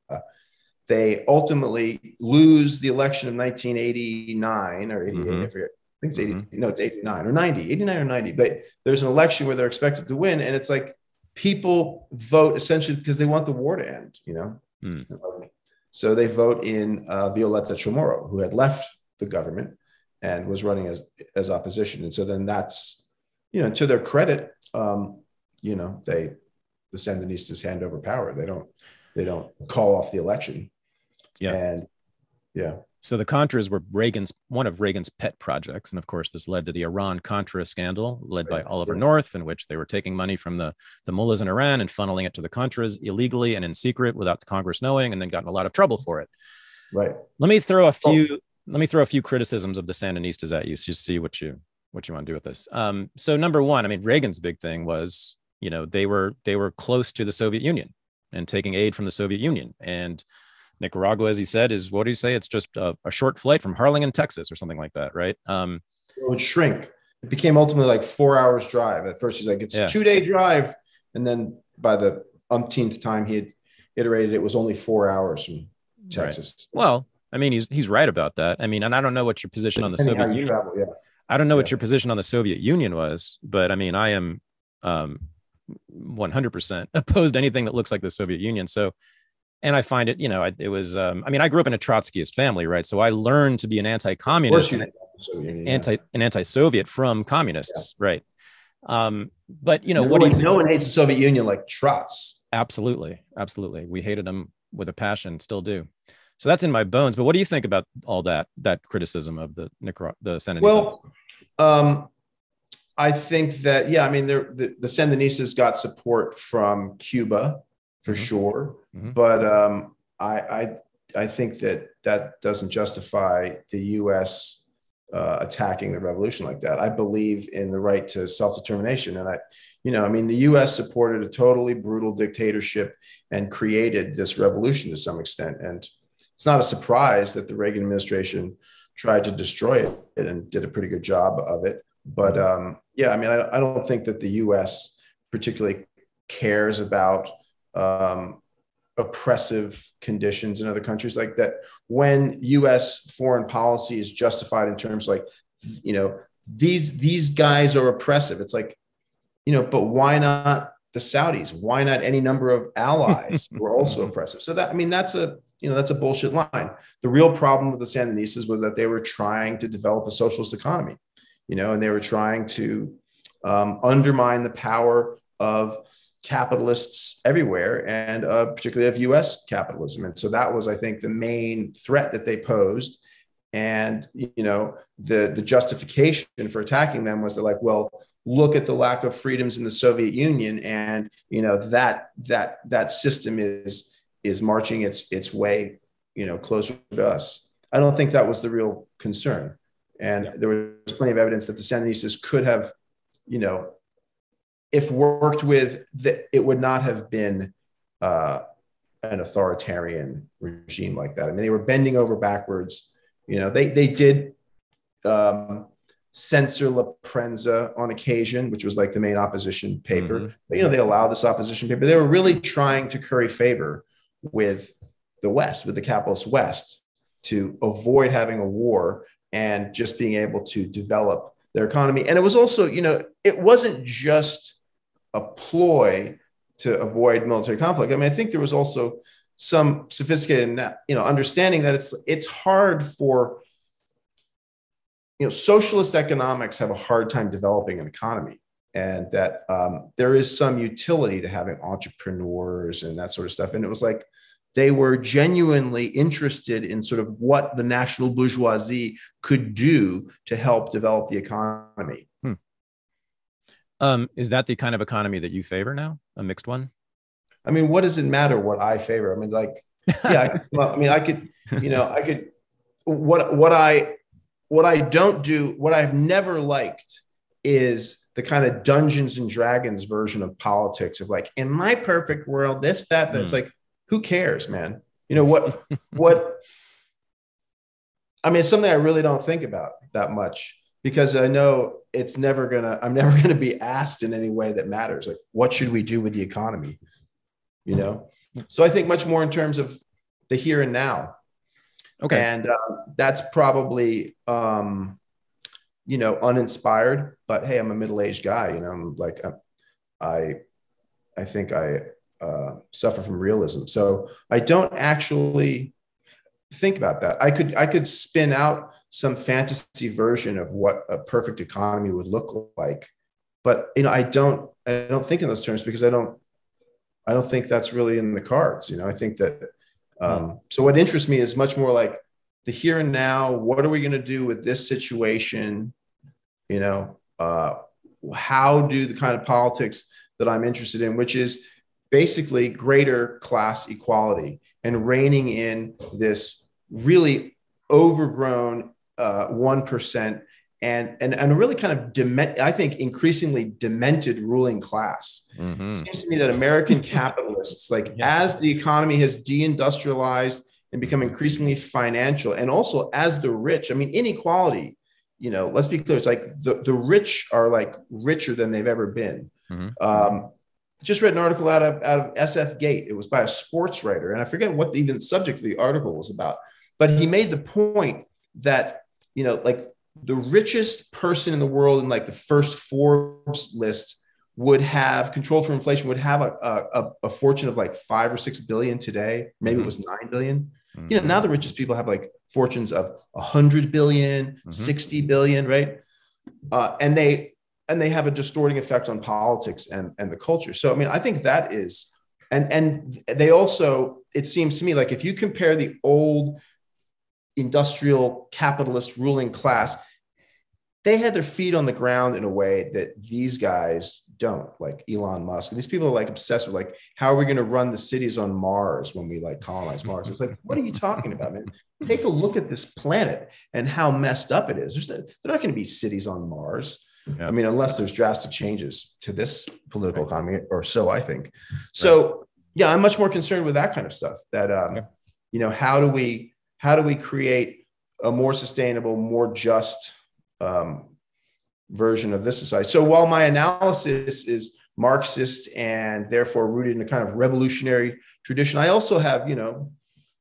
Speaker 2: they ultimately lose the election of 1989 or 88. Mm-hmm. I forget. I think it's 80. Mm-hmm. No, it's 89 or 90, 89 or 90. But there's an election where they're expected to win. And it's like people vote essentially because they want the war to end, you know? Mm. So they vote in uh, Violeta Chamorro, who had left the government and was running as, as opposition. And so then that's, you know, to their credit, um, you know, they, the Sandinistas hand over power. They don't, they don't call off the election.
Speaker 1: Yeah.
Speaker 2: And yeah.
Speaker 1: So the Contras were Reagan's one of Reagan's pet projects, and of course, this led to the Iran Contra scandal, led by Oliver North, in which they were taking money from the the mullahs in Iran and funneling it to the Contras illegally and in secret without the Congress knowing, and then got in a lot of trouble for it.
Speaker 2: Right.
Speaker 1: Let me throw a few. Oh. Let me throw a few criticisms of the Sandinistas at you, so you see what you what you want to do with this. Um, so number one, I mean, Reagan's big thing was, you know, they were they were close to the Soviet Union and taking aid from the Soviet Union and Nicaragua, as he said, is what do you say? It's just a, a short flight from Harlingen, Texas, or something like that, right? Um,
Speaker 2: it would shrink. It became ultimately like four hours drive. At first, he's like, it's yeah. a two day drive, and then by the umpteenth time he had iterated, it was only four hours from Texas.
Speaker 1: Right. Well, I mean, he's he's right about that. I mean, and I don't know what your position on the Soviet Union. Travel, yeah. I don't know yeah. what your position on the Soviet Union was, but I mean, I am um, 100% opposed to anything that looks like the Soviet Union. So, and I find it, you know, it was, um, I mean, I grew up in a Trotskyist family, right? So I learned to be an anti-communist, anti, an anti-Soviet from communists, yeah. right? Um, but you know,
Speaker 2: no
Speaker 1: what
Speaker 2: one,
Speaker 1: do you?
Speaker 2: No one hates the Soviet Union like Trots.
Speaker 1: Absolutely, absolutely. We hated them with a passion, still do. So that's in my bones. But what do you think about all that that criticism of the Nicaragua, the Sandinistas?
Speaker 2: Well, um, I think that yeah, I mean, the the Sandinistas got support from Cuba for mm-hmm. sure, mm-hmm. but um, I, I I think that that doesn't justify the U.S. Uh, attacking the revolution like that. I believe in the right to self determination, and I, you know, I mean, the U.S. supported a totally brutal dictatorship and created this revolution to some extent, and it's not a surprise that the Reagan administration tried to destroy it and did a pretty good job of it. But um, yeah, I mean, I, I, don't think that the U.S. particularly cares about um, oppressive conditions in other countries like that. When U.S. foreign policy is justified in terms like, you know, these these guys are oppressive. It's like, you know, but why not the Saudis? Why not any number of allies who are also oppressive? So that I mean, that's a you know that's a bullshit line. The real problem with the Sandinistas was that they were trying to develop a socialist economy, you know, and they were trying to um, undermine the power of capitalists everywhere, and uh, particularly of U.S. capitalism. And so that was, I think, the main threat that they posed. And you know, the the justification for attacking them was that, like, well, look at the lack of freedoms in the Soviet Union, and you know that that that system is is marching its its way, you know, closer to us. I don't think that was the real concern, and yeah. there was plenty of evidence that the Sandinistas could have, you know, if worked with, that it would not have been uh, an authoritarian regime like that. I mean, they were bending over backwards. You know, they they did um, censor La Prensa on occasion, which was like the main opposition paper. Mm-hmm. But, you know, they allowed this opposition paper. They were really trying to curry favor with the West, with the capitalist West, to avoid having a war and just being able to develop their economy. And it was also, you know, it wasn't just a ploy to avoid military conflict. I mean, I think there was also some sophisticated, you know, understanding that it's it's hard for you know socialist economics have a hard time developing an economy and that um, there is some utility to having entrepreneurs and that sort of stuff. And it was like they were genuinely interested in sort of what the national bourgeoisie could do to help develop the economy.
Speaker 1: Um, is that the kind of economy that you favor now, a mixed one?
Speaker 2: I mean, what does it matter what I favor? I mean, like, yeah, I, could, well, I mean, I could, you know, I could. What what I what I don't do, what I've never liked is the kind of Dungeons and Dragons version of politics of like, in my perfect world, this, that, that's mm. like, who cares, man? You know, what, what, I mean, it's something I really don't think about that much because I know it's never gonna, I'm never gonna be asked in any way that matters. Like, what should we do with the economy? You know? So I think much more in terms of the here and now. Okay. And uh, that's probably, um, you know, uninspired, but hey, I'm a middle-aged guy, you know, I'm like, I'm, I, I think I uh, suffer from realism. So I don't actually think about that. I could, I could spin out some fantasy version of what a perfect economy would look like, but you know, I don't, I don't think in those terms because I don't, I don't think that's really in the cards. You know, I think that. Um, so what interests me is much more like the here and now. What are we going to do with this situation? you know uh, how do the kind of politics that i'm interested in which is basically greater class equality and reining in this really overgrown uh, 1% and, and, and a really kind of dement, I think increasingly demented ruling class. Mm-hmm. It seems to me that American capitalists, like yes. as the economy has deindustrialized and become increasingly financial, and also as the rich, I mean, inequality you know, let's be clear. It's like the, the rich are like richer than they've ever been. Mm-hmm. Um, just read an article out of, out of SF Gate. It was by a sports writer, and I forget what the, even the subject of the article was about. But he made the point that you know, like the richest person in the world in like the first Forbes list would have control for inflation would have a, a, a fortune of like five or six billion today maybe mm-hmm. it was nine billion. Mm-hmm. you know now the richest people have like fortunes of 100 billion, mm-hmm. 60 billion right uh, and they and they have a distorting effect on politics and and the culture so i mean i think that is and and they also it seems to me like if you compare the old industrial capitalist ruling class they had their feet on the ground in a way that these guys don't like elon musk and these people are like obsessed with like how are we going to run the cities on mars when we like colonize mars it's like what are you talking about man take a look at this planet and how messed up it is There's, they're not going to be cities on mars yeah. i mean unless there's drastic changes to this political right. economy or so i think so right. yeah i'm much more concerned with that kind of stuff that um, yeah. you know how do we how do we create a more sustainable more just um, version of this society. So while my analysis is Marxist and therefore rooted in a kind of revolutionary tradition, I also have, you know,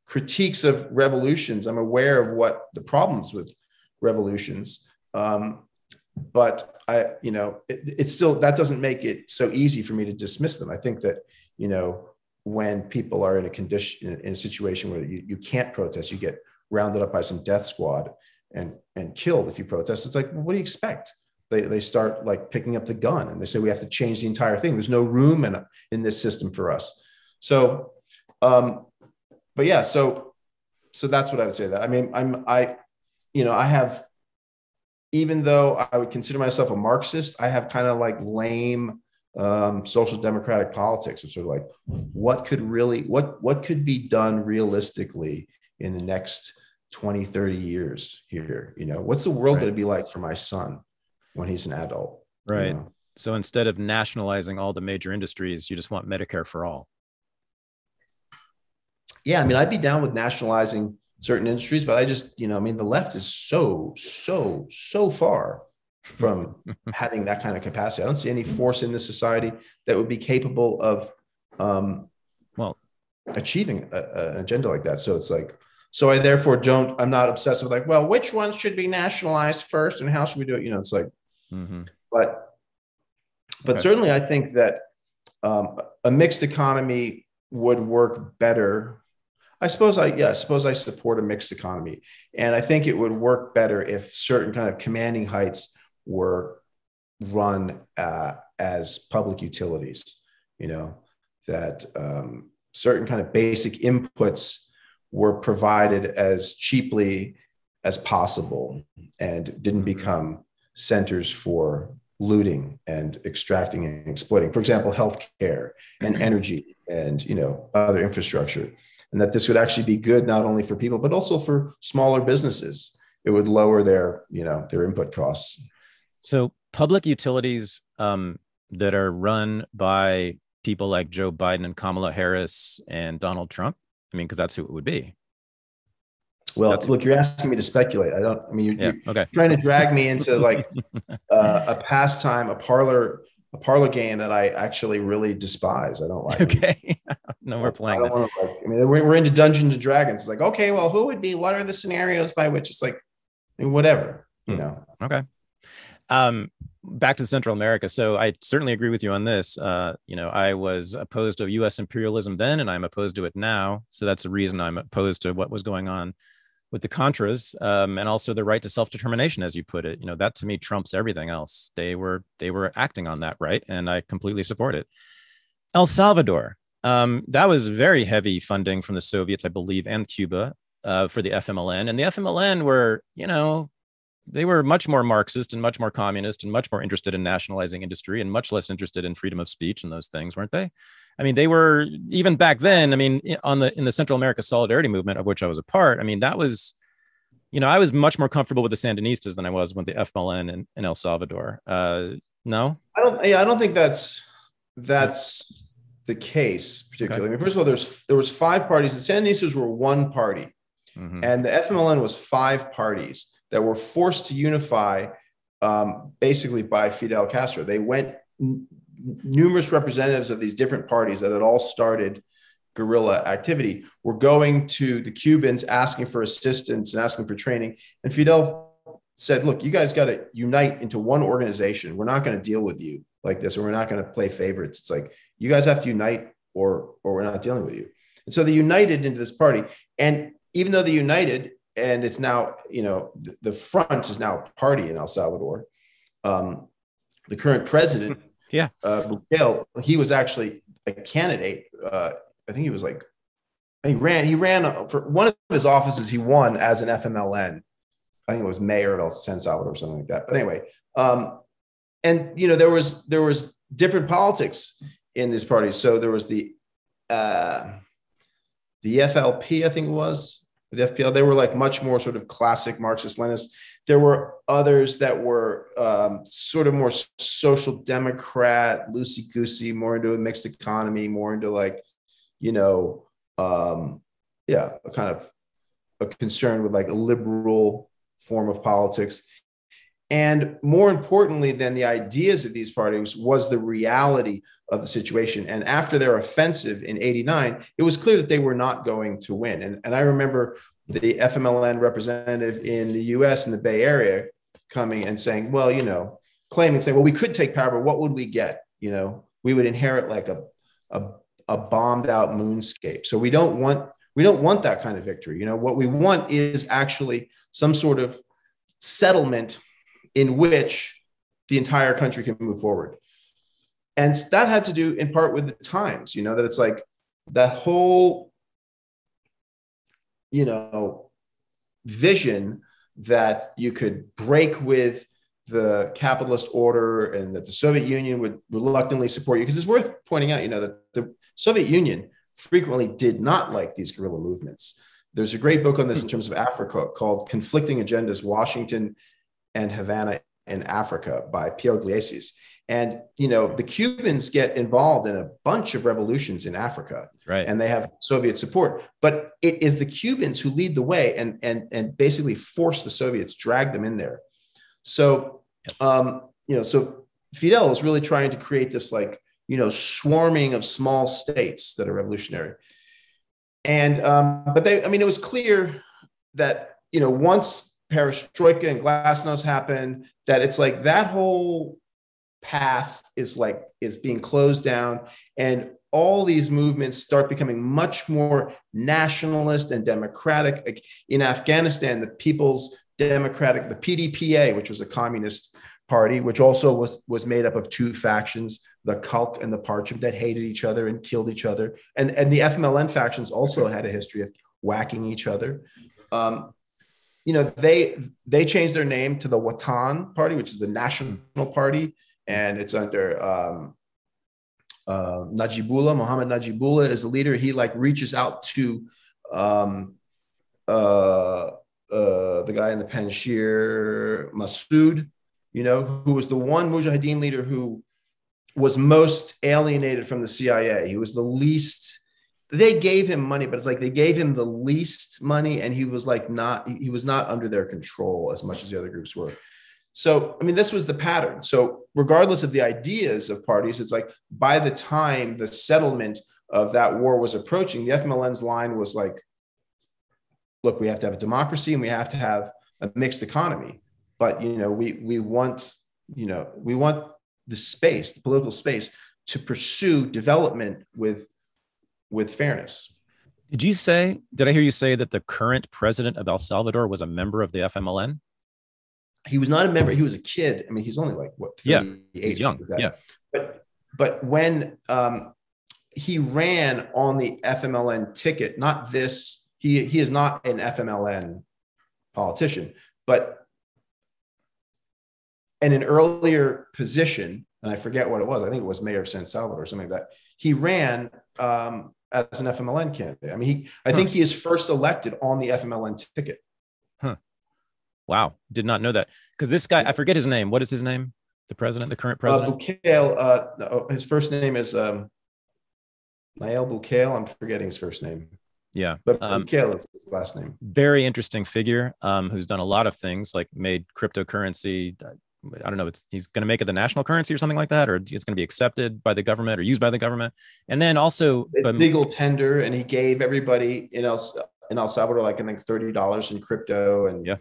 Speaker 2: critiques of revolutions. I'm aware of what the problems with revolutions. Um, but I, you know, it, it's still that doesn't make it so easy for me to dismiss them. I think that, you know, when people are in a condition in a situation where you, you can't protest, you get rounded up by some death squad and and killed if you protest. It's like, well, what do you expect? They, they start like picking up the gun and they say we have to change the entire thing. There's no room in in this system for us. So, um, but yeah, so so that's what I would say. That I mean, I'm I, you know, I have, even though I would consider myself a Marxist, I have kind of like lame um, social democratic politics of sort of like what could really what what could be done realistically in the next 20 30 years here you know what's the world right. going to be like for my son when he's an adult
Speaker 1: right
Speaker 2: you know?
Speaker 1: so instead of nationalizing all the major industries you just want medicare for all
Speaker 2: yeah i mean i'd be down with nationalizing certain industries but i just you know i mean the left is so so so far from having that kind of capacity i don't see any force in this society that would be capable of um well achieving a, a, an agenda like that so it's like so I therefore don't, I'm not obsessed with like, well, which ones should be nationalized first and how should we do it? You know, it's like, mm-hmm. but, but okay. certainly I think that um, a mixed economy would work better. I suppose I, yeah, I suppose I support a mixed economy. And I think it would work better if certain kind of commanding heights were run uh, as public utilities, you know, that um, certain kind of basic inputs were provided as cheaply as possible and didn't mm-hmm. become centers for looting and extracting and exploiting for example healthcare and mm-hmm. energy and you know other infrastructure and that this would actually be good not only for people but also for smaller businesses it would lower their you know their input costs
Speaker 1: so public utilities um, that are run by people like joe biden and kamala harris and donald trump I mean, because that's who it would be.
Speaker 2: Well, that's look, you're asking me to speculate. I don't. I mean, you're, yeah, you're okay. trying to drag me into like uh, a pastime, a parlor, a parlor game that I actually really despise. I don't like.
Speaker 1: Okay, no, we're playing. I,
Speaker 2: like, I mean, we're, we're into Dungeons and Dragons. It's like, okay, well, who would be? What are the scenarios by which it's like, I mean, whatever, you hmm. know?
Speaker 1: Okay. Um, back to Central America. So I certainly agree with you on this. Uh, you know, I was opposed to U.S. imperialism then, and I'm opposed to it now. So that's the reason I'm opposed to what was going on with the Contras, um, and also the right to self determination, as you put it. You know, that to me trumps everything else. They were they were acting on that right, and I completely support it. El Salvador. Um, that was very heavy funding from the Soviets, I believe, and Cuba uh, for the FMLN. And the FMLN were, you know, they were much more Marxist and much more communist and much more interested in nationalizing industry and much less interested in freedom of speech and those things, weren't they? I mean, they were even back then. I mean, on the in the Central America Solidarity Movement, of which I was a part. I mean, that was, you know, I was much more comfortable with the Sandinistas than I was with the FMLN in, in El Salvador. Uh, no,
Speaker 2: I don't. Yeah, I don't think that's that's the case particularly. Okay. I mean, first of all, there's there was five parties. The Sandinistas were one party, mm-hmm. and the FMLN was five parties that were forced to unify um, basically by Fidel Castro. They went n- numerous representatives of these different parties that had all started guerrilla activity were going to the Cubans asking for assistance and asking for training. And Fidel said, look, you guys got to unite into one organization. We're not going to deal with you like this, we're not going to play favorites. It's like you guys have to unite, or or we're not dealing with you. And so they united into this party. And even though they united, and it's now, you know, the, the front is now a party in El Salvador. Um, the current president,
Speaker 1: yeah,
Speaker 2: uh, Bukele, he was actually a candidate. Uh, I think he was like, he ran, he ran for one of his offices. He won as an FMLN. I think it was mayor of El San Salvador or something like that. But anyway, um, and you know there was there was different politics in these parties. So there was the uh, the FLP, I think it was the FPL. They were like much more sort of classic Marxist Leninists. There were others that were um, sort of more social democrat, loosey goosey, more into a mixed economy, more into like, you know, um, yeah, a kind of a concern with like a liberal form of politics. And more importantly than the ideas of these parties was the reality of the situation. And after their offensive in 89, it was clear that they were not going to win. And, and I remember the FMLN representative in the US in the Bay Area coming and saying, well, you know, claiming, saying, well, we could take power, but what would we get? You know, we would inherit like a, a, a bombed out moonscape. So we don't want we don't want that kind of victory. You know, what we want is actually some sort of settlement in which the entire country can move forward. And that had to do in part with the times, you know, that it's like that whole, you know, vision that you could break with the capitalist order and that the Soviet Union would reluctantly support you. Because it's worth pointing out, you know, that the Soviet Union frequently did not like these guerrilla movements. There's a great book on this in terms of Africa called Conflicting Agendas Washington and Havana in Africa by Pierre Gleijeses. And you know, the Cubans get involved in a bunch of revolutions in Africa,
Speaker 1: right?
Speaker 2: And they have Soviet support. But it is the Cubans who lead the way and and and basically force the Soviets, drag them in there. So, um, you know, so Fidel is really trying to create this like you know swarming of small states that are revolutionary. And um, but they, I mean, it was clear that you know once perestroika and glasnost happened that it's like that whole path is like is being closed down. And all these movements start becoming much more nationalist and democratic. Like in afghanistan the people's democratic the pdpa which was a communist party which also was was made up of two factions the Khalq and the Parcham that hated each other and killed each other. And and the fmln factions also had a history of whacking each other. Um, you know, they they changed their name to the Watan Party, which is the National Party, and it's under um, uh, Najibullah. Muhammad Najibullah is the leader. He like reaches out to um, uh, uh, the guy in the Panjshir, Masood, you know, who was the one Mujahideen leader who was most alienated from the CIA. He was the least they gave him money, but it's like they gave him the least money, and he was like not he was not under their control as much as the other groups were. So, I mean, this was the pattern. So, regardless of the ideas of parties, it's like by the time the settlement of that war was approaching, the FMLN's line was like, look, we have to have a democracy and we have to have a mixed economy. But you know, we we want, you know, we want the space, the political space to pursue development with with fairness.
Speaker 1: Did you say, did I hear you say that the current president of El Salvador was a member of the FMLN?
Speaker 2: He was not a member. He was a kid. I mean, he's only like what?
Speaker 1: Yeah, he's young. Yeah.
Speaker 2: But but when um, he ran on the FMLN ticket, not this. He he is not an FMLN politician, but in an earlier position, and I forget what it was. I think it was mayor of San Salvador or something like that. He ran um, as an FMLN candidate. I mean, he I huh. think he is first elected on the FMLN ticket.
Speaker 1: Huh. Wow, did not know that because this guy I forget his name. What is his name? The president, the current president.
Speaker 2: Uh, Bukele, uh, his first name is um, Nayib Bukele. I'm forgetting his first name.
Speaker 1: Yeah,
Speaker 2: but um, Bukele is his last name.
Speaker 1: Very interesting figure um, who's done a lot of things, like made cryptocurrency I don't know, it's he's going to make it the national currency or something like that, or it's going to be accepted by the government or used by the government. And then also
Speaker 2: legal tender, and he gave everybody in El in El Salvador like I think thirty dollars in crypto, and
Speaker 1: yeah,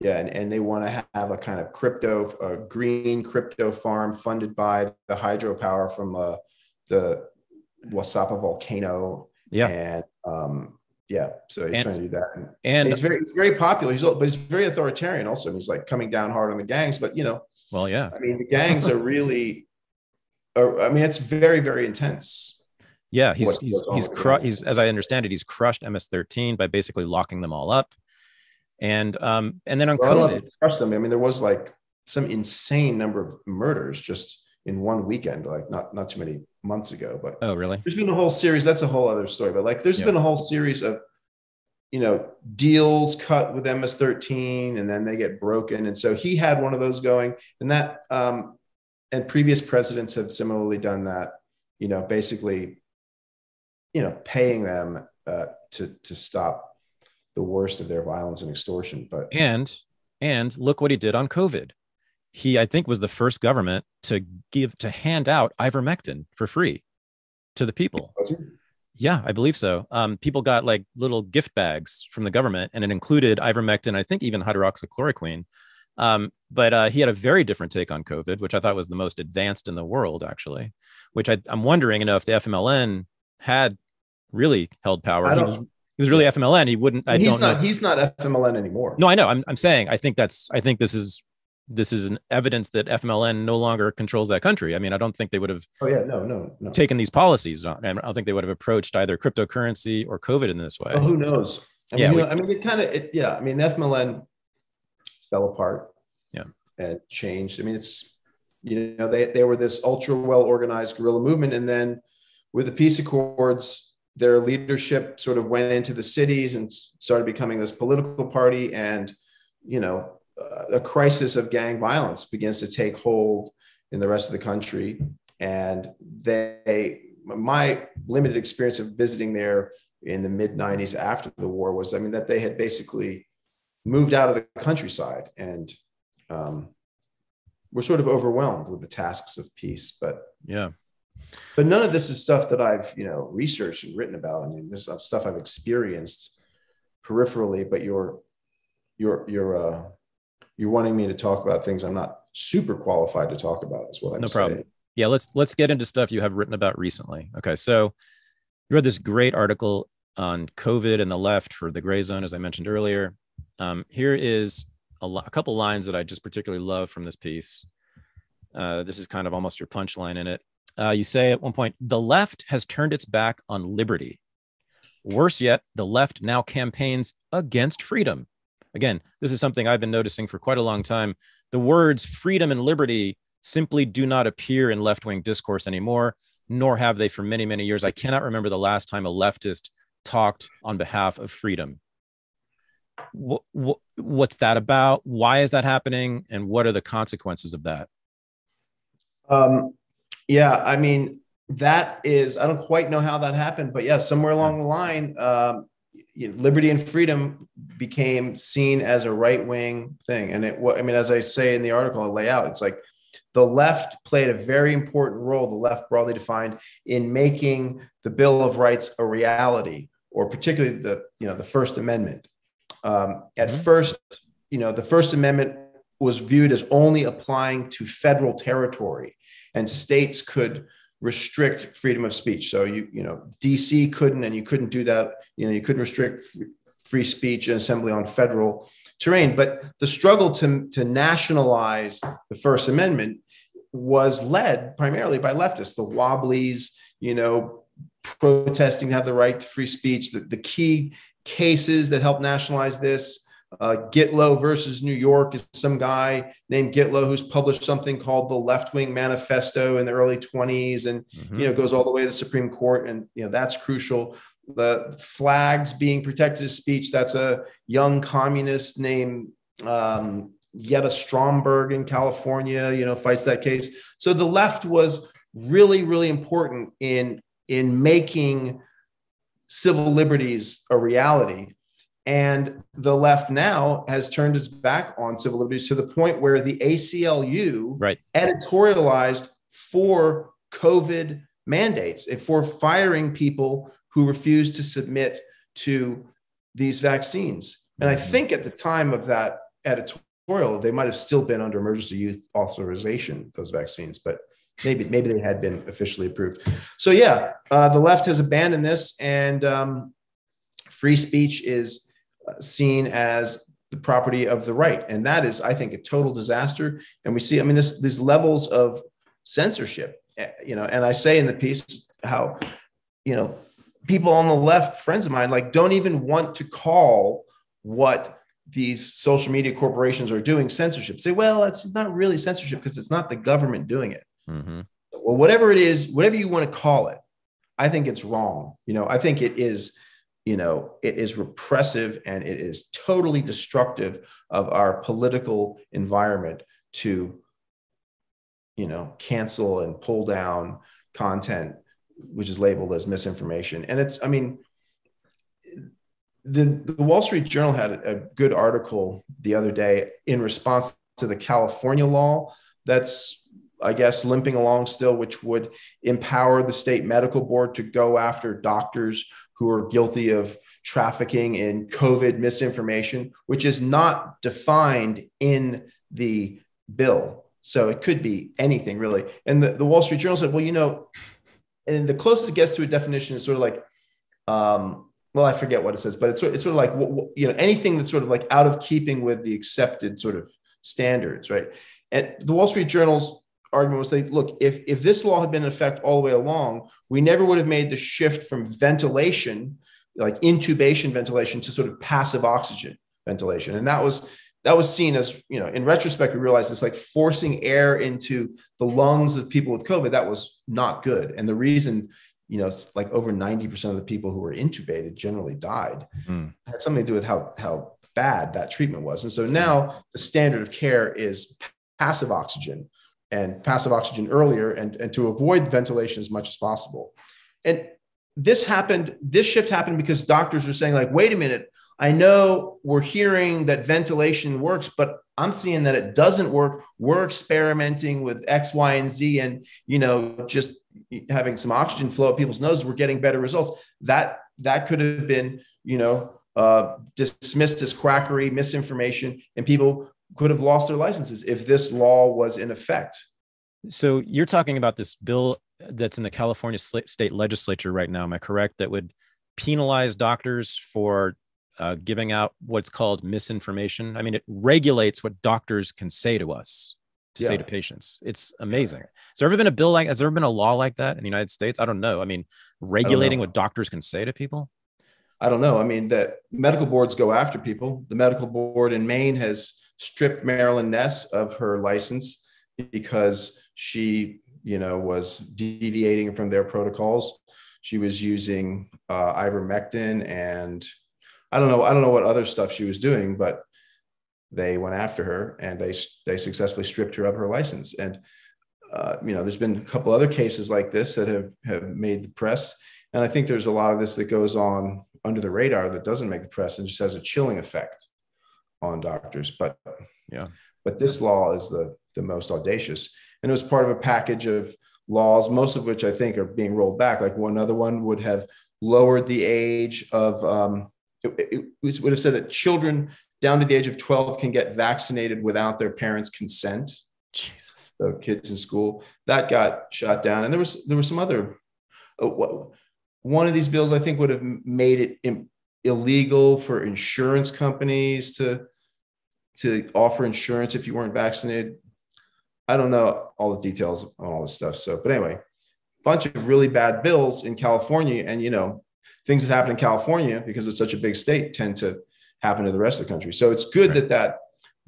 Speaker 2: Yeah, and, and they want to have a kind of crypto, a green crypto farm funded by the hydropower from uh, the Wasapa volcano.
Speaker 1: Yeah,
Speaker 2: and um, yeah, so he's
Speaker 1: and,
Speaker 2: trying to do that. And, he's very he's very popular. He's but he's very authoritarian also. He's like coming down hard on the gangs. But you know,
Speaker 1: well, yeah,
Speaker 2: I mean the gangs are really, are, I mean it's very very intense.
Speaker 1: Yeah, he's what, he's he's, cru- he's as I understand it, he's crushed MS-13 by basically locking them all up, and um and then on well, COVID,
Speaker 2: crushed them. I mean, there was like some insane number of murders just in one weekend, like not not too many months ago. But
Speaker 1: oh, really?
Speaker 2: There's been a whole series. That's a whole other story. But like, there's yeah. been a whole series of you know deals cut with MS13, and then they get broken. And so he had one of those going, and that um, and previous presidents have similarly done that. You know, basically, you know, paying them uh, to to stop the worst of their violence and extortion. But
Speaker 1: and and look what he did on COVID he i think was the first government to give to hand out ivermectin for free to the people. Yeah i believe so. Um, people got like little gift bags from the government and it included ivermectin i think even hydroxychloroquine. Um, but uh, he had a very different take on covid which i thought was the most advanced in the world actually which I, am wondering you know if the fmln had really held power he was, he was really fmln he wouldn't i
Speaker 2: he's not
Speaker 1: know.
Speaker 2: he's not fmln anymore.
Speaker 1: No i know I'm, I'm saying i think that's i think this is this is an evidence that FMLN no longer controls that country. I mean, I don't think they would have.
Speaker 2: Oh yeah, no, no, no.
Speaker 1: Taken these policies. And I don't think they would have approached either cryptocurrency or COVID in this way.
Speaker 2: Well, who knows? I yeah, mean, we, know, I mean, it kind of, yeah. I mean, FMLN fell apart.
Speaker 1: Yeah,
Speaker 2: and changed. I mean, it's you know they they were this ultra well organized guerrilla movement, and then with the peace accords, their leadership sort of went into the cities and started becoming this political party, and you know a crisis of gang violence begins to take hold in the rest of the country. And they, my limited experience of visiting there in the mid 90s after the war was, I mean, that they had basically moved out of the countryside and um, were sort of overwhelmed with the tasks of peace. But
Speaker 1: yeah.
Speaker 2: But none of this is stuff that I've, you know, researched and written about. I mean, this is stuff I've experienced peripherally, but your, your, your, uh, you're wanting me to talk about things I'm not super qualified to talk about. Is what I'm
Speaker 1: no
Speaker 2: saying.
Speaker 1: problem. Yeah, let's let's get into stuff you have written about recently. Okay, so you read this great article on COVID and the left for the Gray Zone, as I mentioned earlier. Um, here is a, lo- a, couple lines that I just particularly love from this piece. Uh, this is kind of almost your punchline in it. Uh, you say at one point, the left has turned its back on liberty. Worse yet, the left now campaigns against freedom again, this is something I've been noticing for quite a long time. The words freedom and liberty simply do not appear in left wing discourse anymore, nor have they for many, many years. I cannot remember the last time a leftist talked on behalf of freedom. What, what, what's that about? Why is that happening? And what are the consequences of that?
Speaker 2: Um, yeah, I mean, that is, I don't quite know how that happened, but yeah, somewhere along the line, um, you know, liberty and freedom became seen as a right wing thing. And it, I mean, as I say in the article, I lay out, it's like the left played a very important role, the left broadly defined, in making the Bill of Rights a reality, or particularly the, you know, the First Amendment. Um, at mm-hmm. first, you know, the First Amendment was viewed as only applying to federal territory, and states could restrict freedom of speech. So you you know DC couldn't, and you couldn't do that. You know you couldn't restrict free speech and assembly on federal terrain. But the struggle to to nationalize the First Amendment was led primarily by leftists, the Wobblies, you know, protesting to have the right to free speech. The, the key cases that helped nationalize this uh, Gitlow versus New York is some guy named Gitlow who's published something called the Left Wing Manifesto in the early 20s, and mm-hmm. you know goes all the way to the Supreme Court, and you know that's crucial. The flags being protected as speech. That's a young communist named um, Yetta Stromberg in California. You know fights that case. So the left was really really important in in making civil liberties a reality and the left now has turned its back on civil liberties to the point where the ACLU
Speaker 1: right.
Speaker 2: editorialized for COVID mandates and for firing people who refused to submit to these vaccines. And I mm-hmm. think at the time of that editorial, they might have still been under emergency use authorization, those vaccines, but maybe maybe they had been officially approved. So yeah, uh, the left has abandoned this, and um, free speech is seen as the property of the right, and that is, I think, a total disaster. And we see, I mean, this these levels of censorship, eh, you know, and I say in the piece how, you know, people on the left, friends of mine, like don't even want to call what these social media corporations are doing censorship. Say, well, it's not really censorship because it's not the government doing it. Mm-hmm. Well, whatever it is, whatever you want to call it, I think it's wrong. You know, I think it is, you know, it is repressive and it is totally destructive of our political environment to, you know, cancel and pull down content which is labeled as misinformation. And it's, I mean, the, the Wall Street Journal had a, good article the other day in response to the California law that's, I guess, limping along still, which would empower the state medical board to go after doctors who are guilty of trafficking in COVID misinformation, which is not defined in the bill. So it could be anything really. And the, the Wall Street Journal said, well, you know, and the closest it gets to a definition is sort of like, um, well, I forget what it says, but it's it's sort of like you know anything that's sort of like out of keeping with the accepted sort of standards, right? And the Wall Street Journal's argument was say, look, if if this law had been in effect all the way along, we never would have made the shift from ventilation, like intubation ventilation, to sort of passive oxygen ventilation, and that was that was seen as you know in retrospect we realized it's like forcing air into the lungs of people with covid. That was not good. And the reason you know like over 90% of the people who were intubated generally died. Mm. had something to do with how how bad that treatment was. And so now the standard of care is passive oxygen and passive oxygen earlier and, and to avoid ventilation as much as possible and this happened this shift happened because doctors were saying like wait a minute I know we're hearing that ventilation works, but I'm seeing that it doesn't work. We're experimenting with X, Y, and Z, and you know, just having some oxygen flow up people's noses, we're getting better results. That that could have been, you know, uh, dismissed as quackery, misinformation, and people could have lost their licenses if this law was in effect.
Speaker 1: So you're talking about this bill that's in the California state legislature right now. Am I correct? That would penalize doctors for uh, giving out what's called misinformation. I mean, it regulates what doctors can say to us, to yeah. say to patients. It's amazing. Has there ever been a bill like? Has there ever been a law like that in the United States? I don't know. I mean, regulating what doctors can say to people.
Speaker 2: I don't know. I mean, that medical boards go after people. The medical board in Maine has stripped Meryl Nass of her license because she, you know, was deviating from their protocols. She was using uh, ivermectin and I don't know. I don't know what other stuff she was doing, but they went after her and they they successfully stripped her of her license. And uh, you know, there's been a couple other cases like this that have have made the press. And I think there's a lot of this that goes on under the radar that doesn't make the press and just has a chilling effect on doctors. But yeah, but this law is the the most audacious, and it was part of a package of laws, most of which I think are being rolled back. Like one other one would have lowered the age of um, it, it would have said that children down to the age of 12 can get vaccinated without their parents' consent.
Speaker 1: Jesus.
Speaker 2: So kids in school that got shot down, and there was there were some other. Uh, one of these bills I think would have made it illegal for insurance companies to to offer insurance if you weren't vaccinated. I don't know all the details on all this stuff. So, but anyway, bunch of really bad bills in California, and you know things that happen in California because it's such a big state tend to happen to the rest of the country. So it's good right. that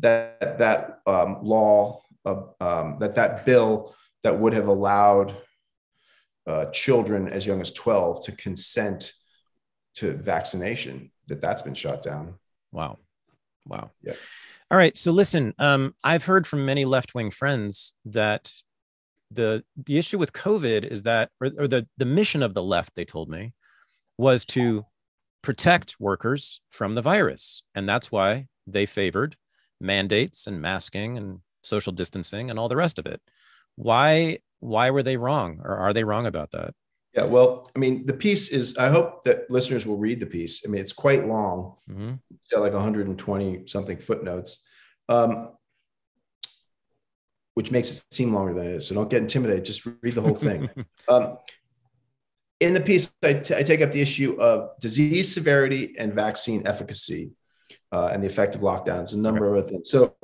Speaker 2: that that that um, law uh, um, that that bill that would have allowed uh, children as young as 12 to consent to vaccination that that's been shot down.
Speaker 1: Wow. Wow.
Speaker 2: Yeah.
Speaker 1: All right. So listen, um, I've heard from many left-wing friends that the the issue with COVID is that, or, or the the mission of the left, they told me, was to protect workers from the virus. And that's why they favored mandates and masking and social distancing and all the rest of it. Why why were they wrong or are they wrong about that?
Speaker 2: Yeah, well, I mean, the piece is I hope that listeners will read the piece. I mean, it's quite long. Mm-hmm. It's got like 120 something footnotes. Um, which makes it seem longer than it is. So don't get intimidated. Just read the whole thing. um, in the piece, I, t- I take up the issue of disease severity and vaccine efficacy uh, and the effect of lockdowns, a number right. of other things. So,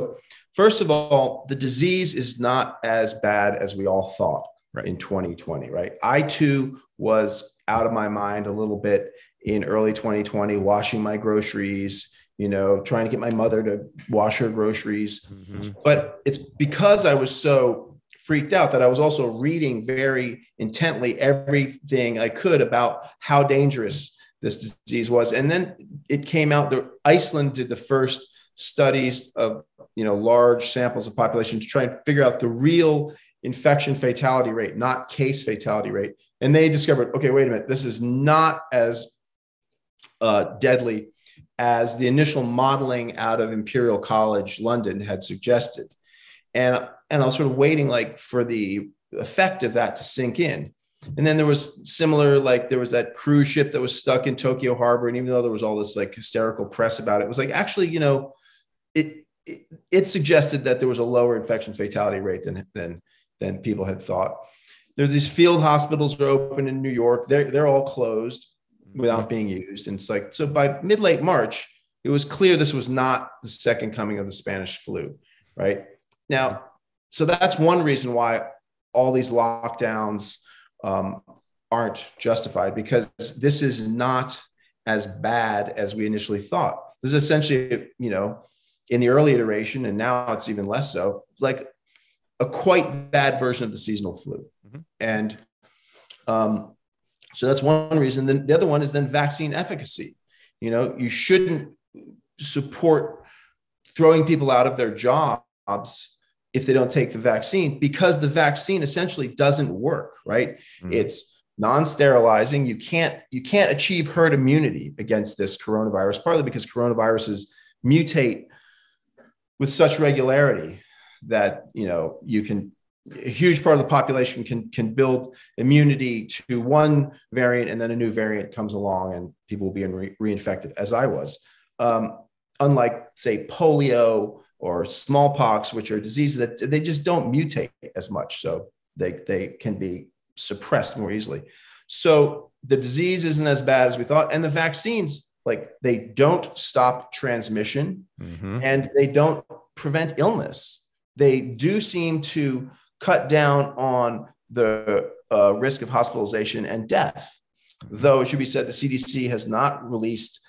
Speaker 2: first of all, the disease is not as bad as we all thought right. in 2020, right? I too was out of my mind a little bit in early 2020, washing my groceries, you know, trying to get my mother to wash her groceries. Mm-hmm. But it's because I was so freaked out that I was also reading very intently everything I could about how dangerous this disease was. And then it came out that Iceland did the first studies of you know large samples of population to try and figure out the real infection fatality rate, not case fatality rate. And they discovered, okay, wait a minute, this is not as uh, deadly as the initial modeling out of Imperial College London had suggested. And and I was sort of waiting like for the effect of that to sink in. And then there was similar, like there was that cruise ship that was stuck in Tokyo Harbor, and even though there was all this like hysterical press about it, it was like actually, you know, it it, it suggested that there was a lower infection fatality rate than than than people had thought. There's these field hospitals are open in New York. They're they're all closed without being used, and it's like so by mid late March, it was clear this was not the second coming of the Spanish flu, right? Now, so that's one reason why all these lockdowns um, aren't justified because this is not as bad as we initially thought. This is essentially, you know, in the early iteration, and now it's even less so, like a quite bad version of the seasonal flu. Mm-hmm. And um, so that's one reason. Then the other one is then vaccine efficacy. You know, you shouldn't support throwing people out of their jobs if they don't take the vaccine because the vaccine essentially doesn't work right mm. it's non-sterilizing you can't you can't achieve herd immunity against this coronavirus partly because coronaviruses mutate with such regularity that you know you can a huge part of the population can can build immunity to one variant and then a new variant comes along and people will be re- reinfected as i was um, unlike say polio or smallpox, which are diseases that they just don't mutate as much. So they, they can be suppressed more easily. So the disease isn't as bad as we thought. And the vaccines, like they don't stop transmission mm-hmm. and they don't prevent illness. They do seem to cut down on the uh, risk of hospitalization and death. Though it should be said, the CDC has not released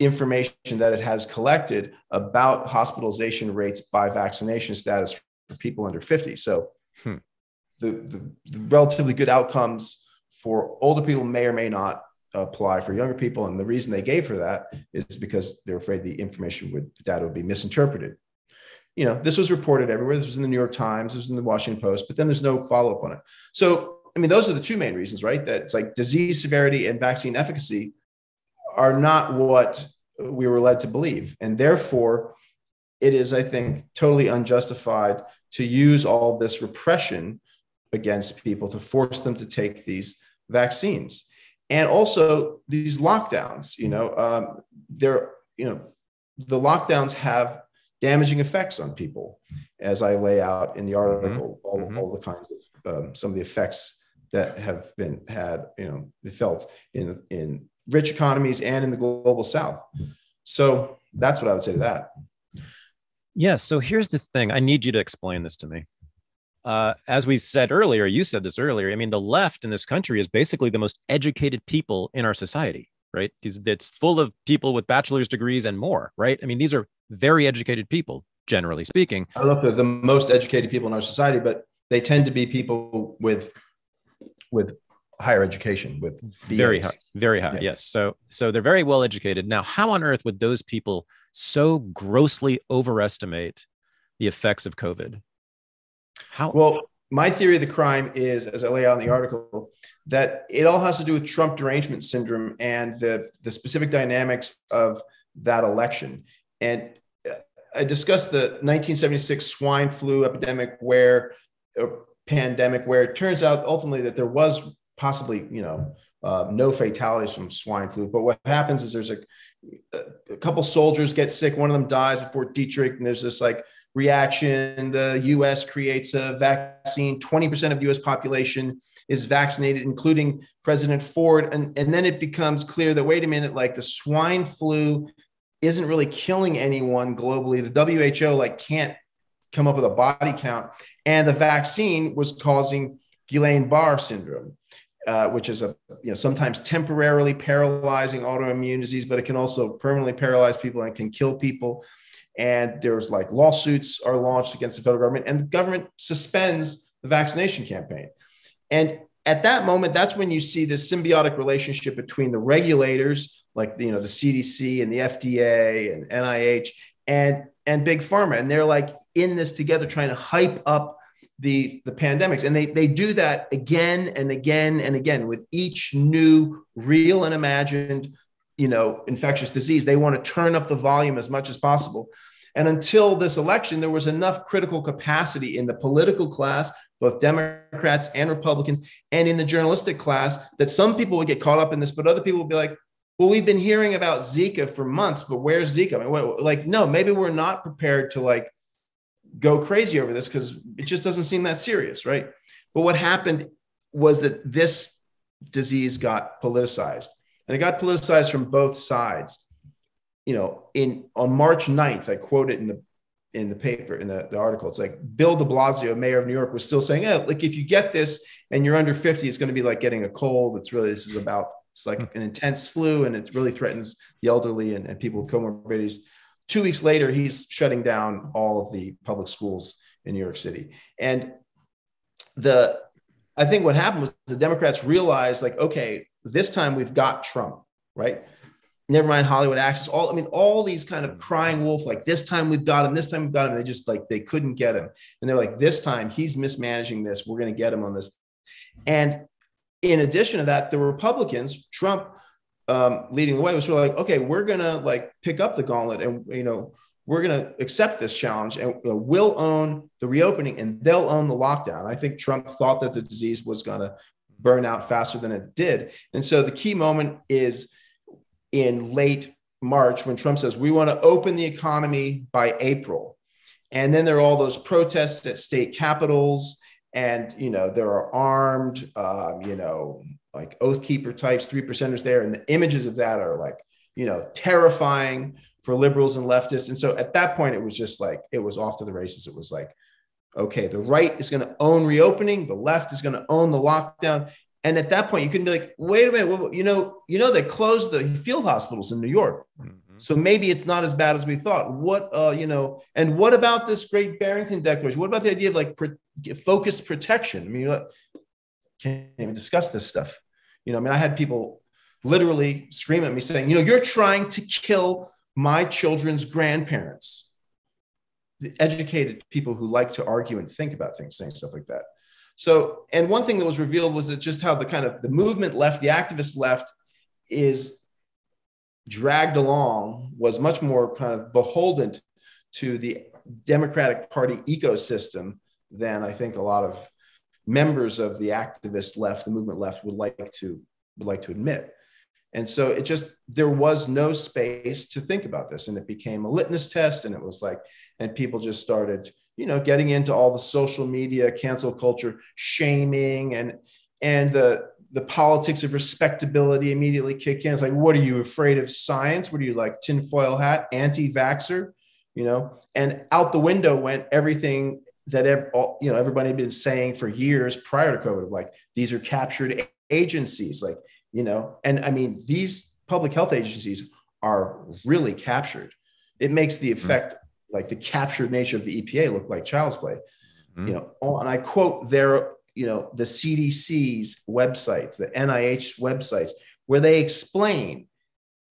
Speaker 2: information that it has collected about hospitalization rates by vaccination status for people under 50. So hmm. the, the, the, relatively good outcomes for older people may or may not apply for younger people. And the reason they gave for that is because they're afraid the information would, the data would be misinterpreted. You know, this was reported everywhere. This was in the New York Times, this was in the Washington Post, but then there's no follow up on it. So, I mean, those are the two main reasons, right? That it's like disease severity and vaccine efficacy are not what we were led to believe. And therefore, it is, I think, totally unjustified to use all this repression against people to force them to take these vaccines. And also these lockdowns, you know, um, they're, you know, the lockdowns have damaging effects on people, as I lay out in the article, mm-hmm. All, mm-hmm. all the kinds of um, some of the effects that have been had, you know, felt in in rich economies and in the global south. So that's what I would say to that.
Speaker 1: Yeah. So here's the thing I need you to explain this to me. Uh, as we said earlier, you said this earlier. I mean, the left in this country is basically the most educated people in our society, right? It's full of people with bachelor's degrees and more, right? I mean, these are very educated people, generally speaking.
Speaker 2: I don't know if they're the most educated people in our society, but they tend to be people with with higher education with
Speaker 1: very high very high yeah. yes so so they're very well educated now how on earth would those people so grossly overestimate the effects of covid
Speaker 2: how well my theory of the crime is as i lay out in the article that it all has to do with trump derangement syndrome and the the specific dynamics of that election and i discussed the 1976 swine flu epidemic where pandemic where it turns out ultimately that there was possibly, you know, uh, no fatalities from swine flu. But what happens is there's a, a couple soldiers get sick. One of them dies at Fort Detrick, and there's this like reaction. The US creates a vaccine, 20% of the US population is vaccinated, including President Ford. And, and then it becomes clear that, wait a minute, like the swine flu isn't really killing anyone globally. The WHO like can't come up with a body count. And the vaccine was causing Guillain-Barre syndrome. Uh, which is a you know sometimes temporarily paralyzing autoimmune disease, but it can also permanently paralyze people and can kill people. And there's like lawsuits are launched against the federal government, and the government suspends the vaccination campaign. And at that moment, that's when you see this symbiotic relationship between the regulators, like you know the CDC and the FDA and NIH, and and big pharma, and they're like in this together, trying to hype up the the pandemics. And they they do that again and again and again with each new real and imagined you know infectious disease. They want to turn up the volume as much as possible and until this election there was enough critical capacity in the political class both democrats and republicans and in the journalistic class that some people would get caught up in this but other people would be like well we've been hearing about zika for months but where's zika I mean, what, like no maybe we're not prepared to like go crazy over this because it just doesn't seem that serious, right? But what happened was that this disease got politicized and it got politicized from both sides. You know, in on March 9th, I quote it in the in the paper, in the, the article. It's like Bill de Blasio, mayor of New York, was still saying, "Yeah, like if you get this and you're under 50, it's going to be like getting a cold. It's really this is about it's like hmm. an intense flu and it really threatens the elderly and, and people with comorbidities. Two weeks later, he's shutting down all of the public schools in New York City. And the I think what happened was the Democrats realized, like, okay, this time we've got Trump, right? Never mind Hollywood access. All I mean, all these kind of crying wolf, like this time we've got him, this time we've got him. They just like they couldn't get him. And they're like, this time he's mismanaging this. We're going to get him on this. And in addition to that, the Republicans, Trump um, leading the way was sort of like, okay, we're gonna like pick up the gauntlet and you know we're gonna accept this challenge and know, we'll own the reopening and they'll own the lockdown. I think Trump thought that the disease was gonna burn out faster than it did, and so the key moment is in late March when Trump says we want to open the economy by April, and then there are all those protests at state capitals and you know there are armed um, you know like oath keeper types three percenters there. And the images of that are like you know terrifying for liberals and leftists. And so at that point it was just like it was off to the races. It was like okay the right is going to own reopening. The left is going to own the lockdown and at that point you can be like wait a minute you know you know they closed the field hospitals in new york mm-hmm. So maybe it's not as bad as we thought. What, uh, you know, and what about this Great Barrington Declaration? What about the idea of like pro- focused protection? I mean, can't even discuss this stuff. You know, I mean, I had people literally scream at me saying, you know, you're trying to kill my children's grandparents. The educated people who like to argue and think about things saying stuff like that. So, and one thing that was revealed was that just how the kind of the movement left, the activist left, is dragged along was much more kind of beholden to the Democratic Party ecosystem than I think a lot of members of the activist left, the movement left, would like to would like to admit. And so it just there was no space to think about this, and it became a litmus test, and it was like, and people just started, you know, getting into all the social media, cancel culture, shaming, and and the the politics of respectability immediately kick in. It's like, what are you afraid of science? What are you like tinfoil hat, anti-vaxxer? You know, and out the window went everything that ever you know everybody had been saying for years prior to COVID. Like these are captured agencies, like you know, and I mean these public health agencies are really captured. It makes the mm-hmm. effect. Like the captured nature of the EPA look like child's play. Mm-hmm. You know, and I quote their you know the cdc's websites the nih websites where they explain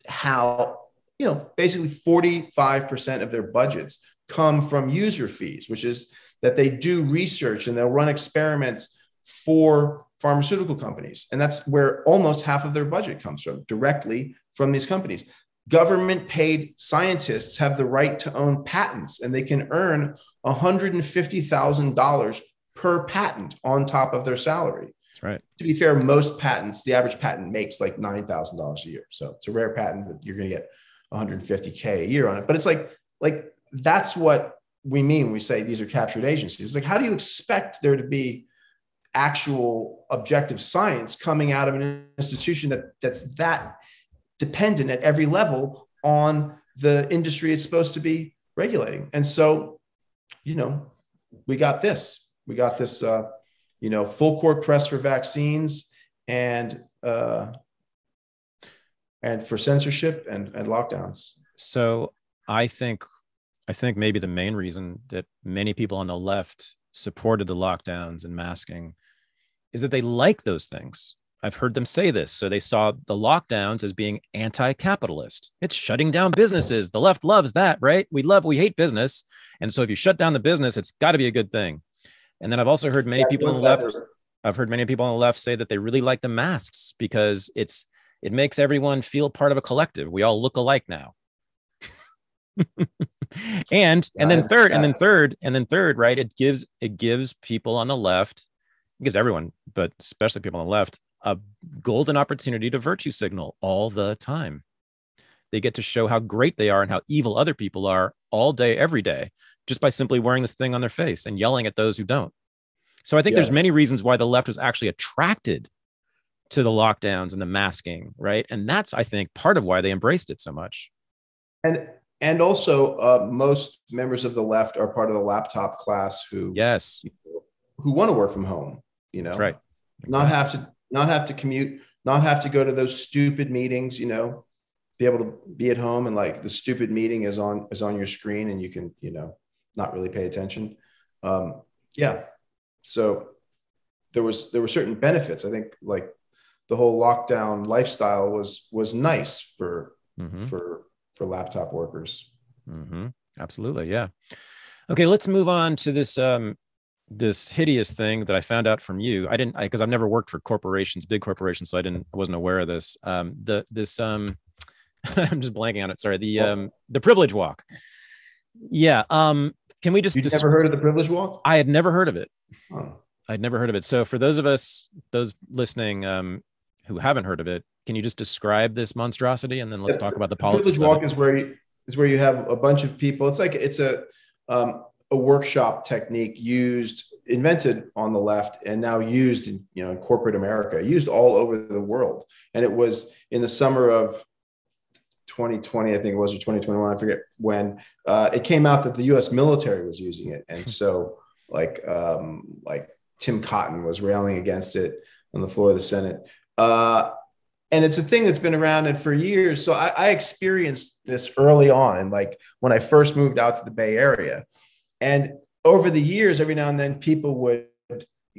Speaker 2: how you know basically 45% of their budgets come from user fees which is that they do research and they'll run experiments for pharmaceutical companies and that's where almost half of their budget comes from directly from these companies government paid scientists have the right to own patents and they can earn $150,000 per patent on top of their salary.
Speaker 1: That's right.
Speaker 2: To be fair, most patents, the average patent makes like $9,000 a year. So it's a rare patent that you're going to get 150K a year on it. But it's like, like that's what we mean when we say these are captured agencies. It's like, how do you expect there to be actual objective science coming out of an institution that that's that dependent at every level on the industry it's supposed to be regulating? And so, you know, we got this. We got this, uh, you know, full court press for vaccines and uh, and for censorship and, and lockdowns.
Speaker 1: So I think I think maybe the main reason that many people on the left supported the lockdowns and masking is that they like those things. I've heard them say this. So they saw the lockdowns as being anti-capitalist. It's shutting down businesses. The left loves that, right? We love, we hate business. And so if you shut down the business, it's got to be a good thing. And then I've also heard many yeah, people on the left, I've heard many people on the left say that they really like the masks because it's it makes everyone feel part of a collective. We all look alike now. and and then third and then third and then third right it gives it gives people on the left it gives everyone but especially people on the left a golden opportunity to virtue signal all the time. They get to show how great they are and how evil other people are all day every day just by simply wearing this thing on their face and yelling at those who don't. So i think there's many reasons why the left was actually attracted to the lockdowns and the masking right? And that's i think part of why they embraced it so much.
Speaker 2: And and also uh, most members of the left are part of the laptop class who
Speaker 1: yes.
Speaker 2: who want to work from home you know?
Speaker 1: That's right.
Speaker 2: Exactly. not have to not have to commute not have to go to those stupid meetings you know be able to be at home and like the stupid meeting is on is on your screen and you can you know not really pay attention um yeah so there was there were certain benefits i think like the whole lockdown lifestyle was was nice for mm-hmm. for for laptop workers.
Speaker 1: Mm-hmm. Absolutely, yeah. Okay, let's move on to this um, this hideous thing that I found out from you. I didn't because I've never worked for corporations, big corporations, so I didn't I wasn't aware of this. Um, the this um, I'm just blanking on it. Sorry, the um, the privilege walk. Yeah. Um, can we just?
Speaker 2: You never heard of the privilege walk?
Speaker 1: I had never heard of it. Oh. I'd never heard of it. So for those of us, those listening, um, who haven't heard of it, can you just describe this monstrosity and then let's talk about the politics?
Speaker 2: Privilege walk is where you, is where you have a bunch of people. It's like it's a um, a workshop technique used invented on the left and now used in you know in corporate America, used all over the world. And it was in the summer of 2020, I think it was, or 2021, I forget when. Uh, it came out that the U.S. military was using it, and so like um, like Tom Cotton was railing against it on the floor of the Senate. Uh, and it's a thing that's been around and for years. So I, I, experienced this early on, and like when I first moved out to the Bay Area, and over the years, every now and then people would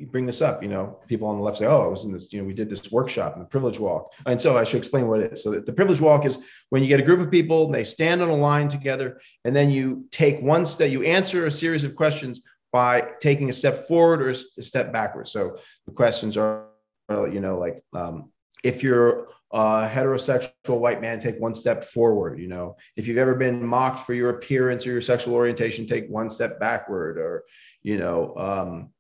Speaker 2: bring this up. You know, people on the left say, "Oh, I was in this. You know, we did this workshop in the Privilege Walk." And so I should explain what it is. So the Privilege Walk is when you get a group of people, and they stand on a line together, and then you take one step. You answer a series of questions by taking a step forward or a step backwards. So the questions are, you know, like. Um, if you're a heterosexual white man, take one step forward. You know, if you've ever been mocked for your appearance or your sexual orientation, take one step backward. Or, you know, um,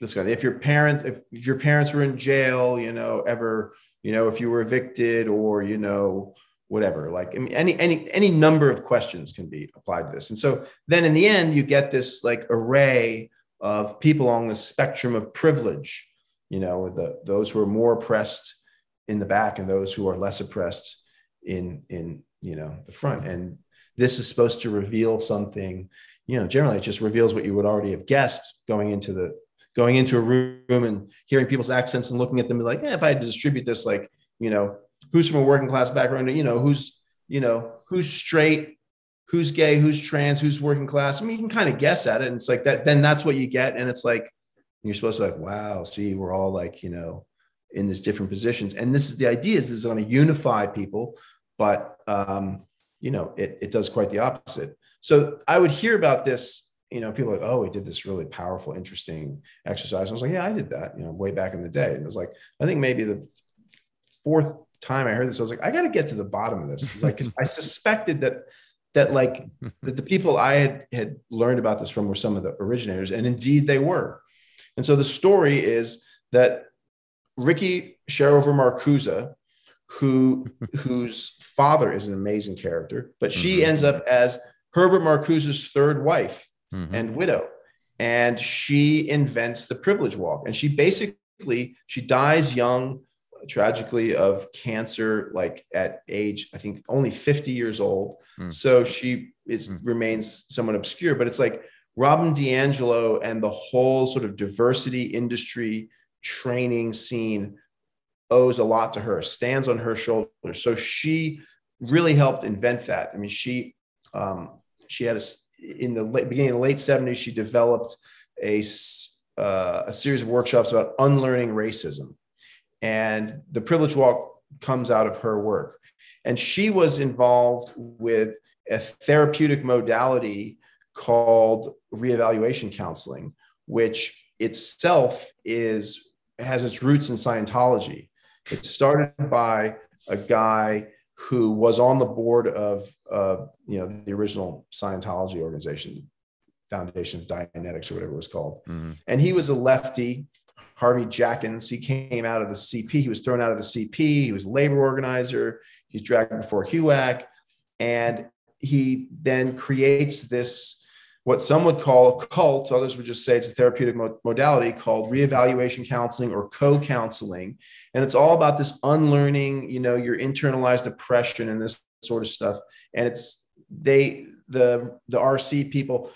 Speaker 2: this guy. If your parents, if, if your parents were in jail, you know, ever, you know, if you were evicted or you know, whatever. Like I mean, any any any number of questions can be applied to this. And so then in the end, you get this like array of people on the spectrum of privilege. You know, the those who are more oppressed in the back and those who are less oppressed in in you know the front. And this is supposed to reveal something you know generally it just reveals what you would already have guessed going into the going into a room and hearing people's accents and looking at them like yeah, if i had to distribute this like you know who's from a working class background you know who's you know who's straight who's gay who's trans who's working class. I mean you can kind of guess at it and it's like that then that's what you get and it's like you're supposed to be like wow see we're all like you know in these different positions. And this is the idea is this is going to unify people, but um, you know, it, it does quite the opposite. So I would hear about this, you know, people like, oh, we did this really powerful, interesting exercise. I was like, yeah, I did that, you know, way back in the day. And it was like, I think maybe the fourth time I heard this, I was like, I got to get to the bottom of this. It's like I suspected that that like that the people I had had learned about this from were some of the originators, and indeed they were. And so the story is that Ricky Sherover Marcuse, who whose father is an amazing character, but she mm-hmm. ends up as Herbert Marcuse's third wife. mm-hmm. and widow. And she invents the privilege walk. And she basically she dies young, tragically of cancer, like at age I think only 50 years old. Mm. So she is mm. remains somewhat obscure. But it's like Robin DiAngelo and the whole sort of diversity industry training scene owes a lot to her, stands on her shoulders. So she really helped invent that. I mean, she um, she had a in the late, beginning of the late 70s, she developed a uh, a series of workshops about unlearning racism, and the privilege walk comes out of her work. And she was involved with a therapeutic modality called reevaluation counseling, which itself is has its roots in Scientology. It started by a guy who was on the board of uh, you know the original Scientology organization, Foundation of Dianetics or whatever it was called, mm-hmm. and he was a lefty. Harvey Jackins, he came out of the CP. He was thrown out of the CP. He was a labor organizer. He's dragged before HUAC, and he then creates this what some would call a cult, others would just say it's a therapeutic modality called reevaluation counseling or co-counseling. And it's all about this unlearning, you know, your internalized oppression and this sort of stuff. And it's they the the RC people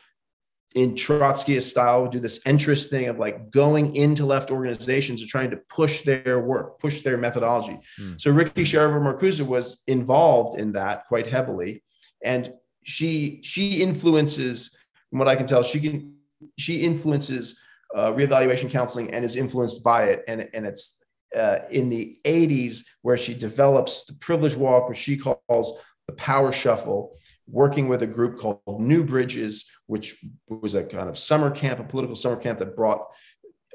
Speaker 2: in Trotskyist style would do this interest thing of like going into left organizations and trying to push their work, push their methodology. Mm. So Ricky Sherover Marcuse was involved in that quite heavily. And she she influences from what I can tell, she can she influences uh, reevaluation counseling and is influenced by it. And, and it's uh, in the 80s where she develops the privilege walk, which she calls the power shuffle, working with a group called New Bridges, which was a kind of summer camp, a political summer camp that brought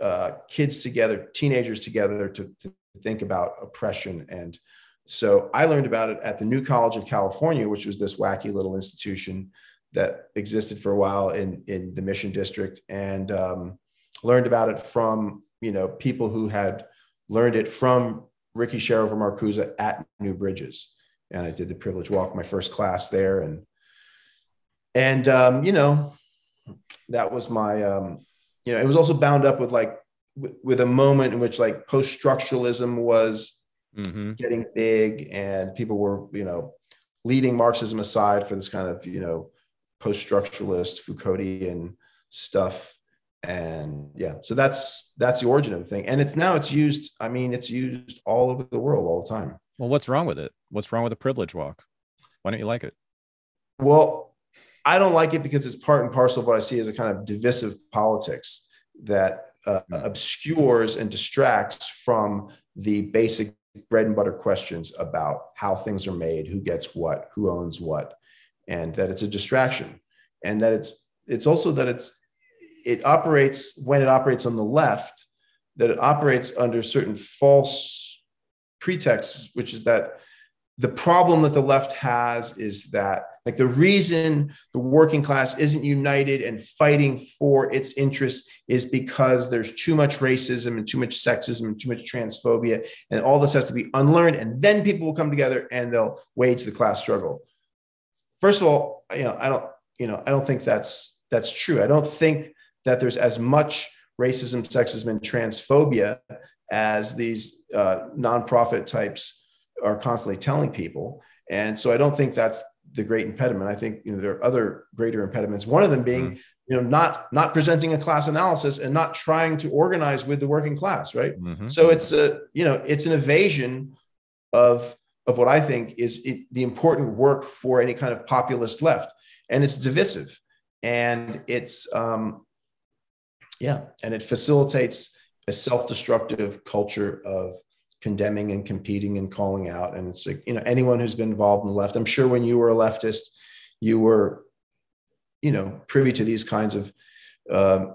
Speaker 2: uh, kids together, teenagers together to, to think about oppression. And so I learned about it at the New College of California, which was this wacky little institution that existed for a while in in the Mission District, and um, learned about it from you know people who had learned it from Ricky Sherover Marcuse at New Bridges, and I did the privilege walk my first class there, and and um, you know that was my um, you know it was also bound up with like w- with a moment in which like post structuralism was mm-hmm. getting big and people were you know leading Marxism aside for this kind of you know post-structuralist Foucauldian stuff. And yeah, so that's that's the origin of the thing. And it's now it's used, I mean, it's used all over the world all the time.
Speaker 1: Well, what's wrong with it? What's wrong with the privilege walk? Why don't you like it?
Speaker 2: Well, I don't like it because it's part and parcel of what I see as a kind of divisive politics that uh, mm. obscures and distracts from the basic bread and butter questions about how things are made, who gets what, who owns what, and that it's a distraction and that it's it's also that it's it operates when it operates on the left that it operates under certain false pretexts which is that the problem that the left has is that like the reason the working class isn't united and fighting for its interests is because there's too much racism and too much sexism and too much transphobia and all this has to be unlearned and then people will come together and they'll wage the class struggle first of all, you know, I don't, you know, I don't think that's that's true. I don't think that there's as much racism, sexism, and transphobia as these uh, nonprofit types are constantly telling people. And so I don't think that's the great impediment. I think you know, there are other greater impediments. One of them being, mm. you know, not not presenting a class analysis and not trying to organize with the working class, right? Mm-hmm. So it's a you know it's an evasion of of what I think is it, the important work for any kind of populist left. And it's divisive and it's, um, yeah, and it facilitates a self destructive culture of condemning and competing and calling out. And it's like, you know, anyone who's been involved in the left, I'm sure when you were a leftist, you were, you know, privy to these kinds of uh,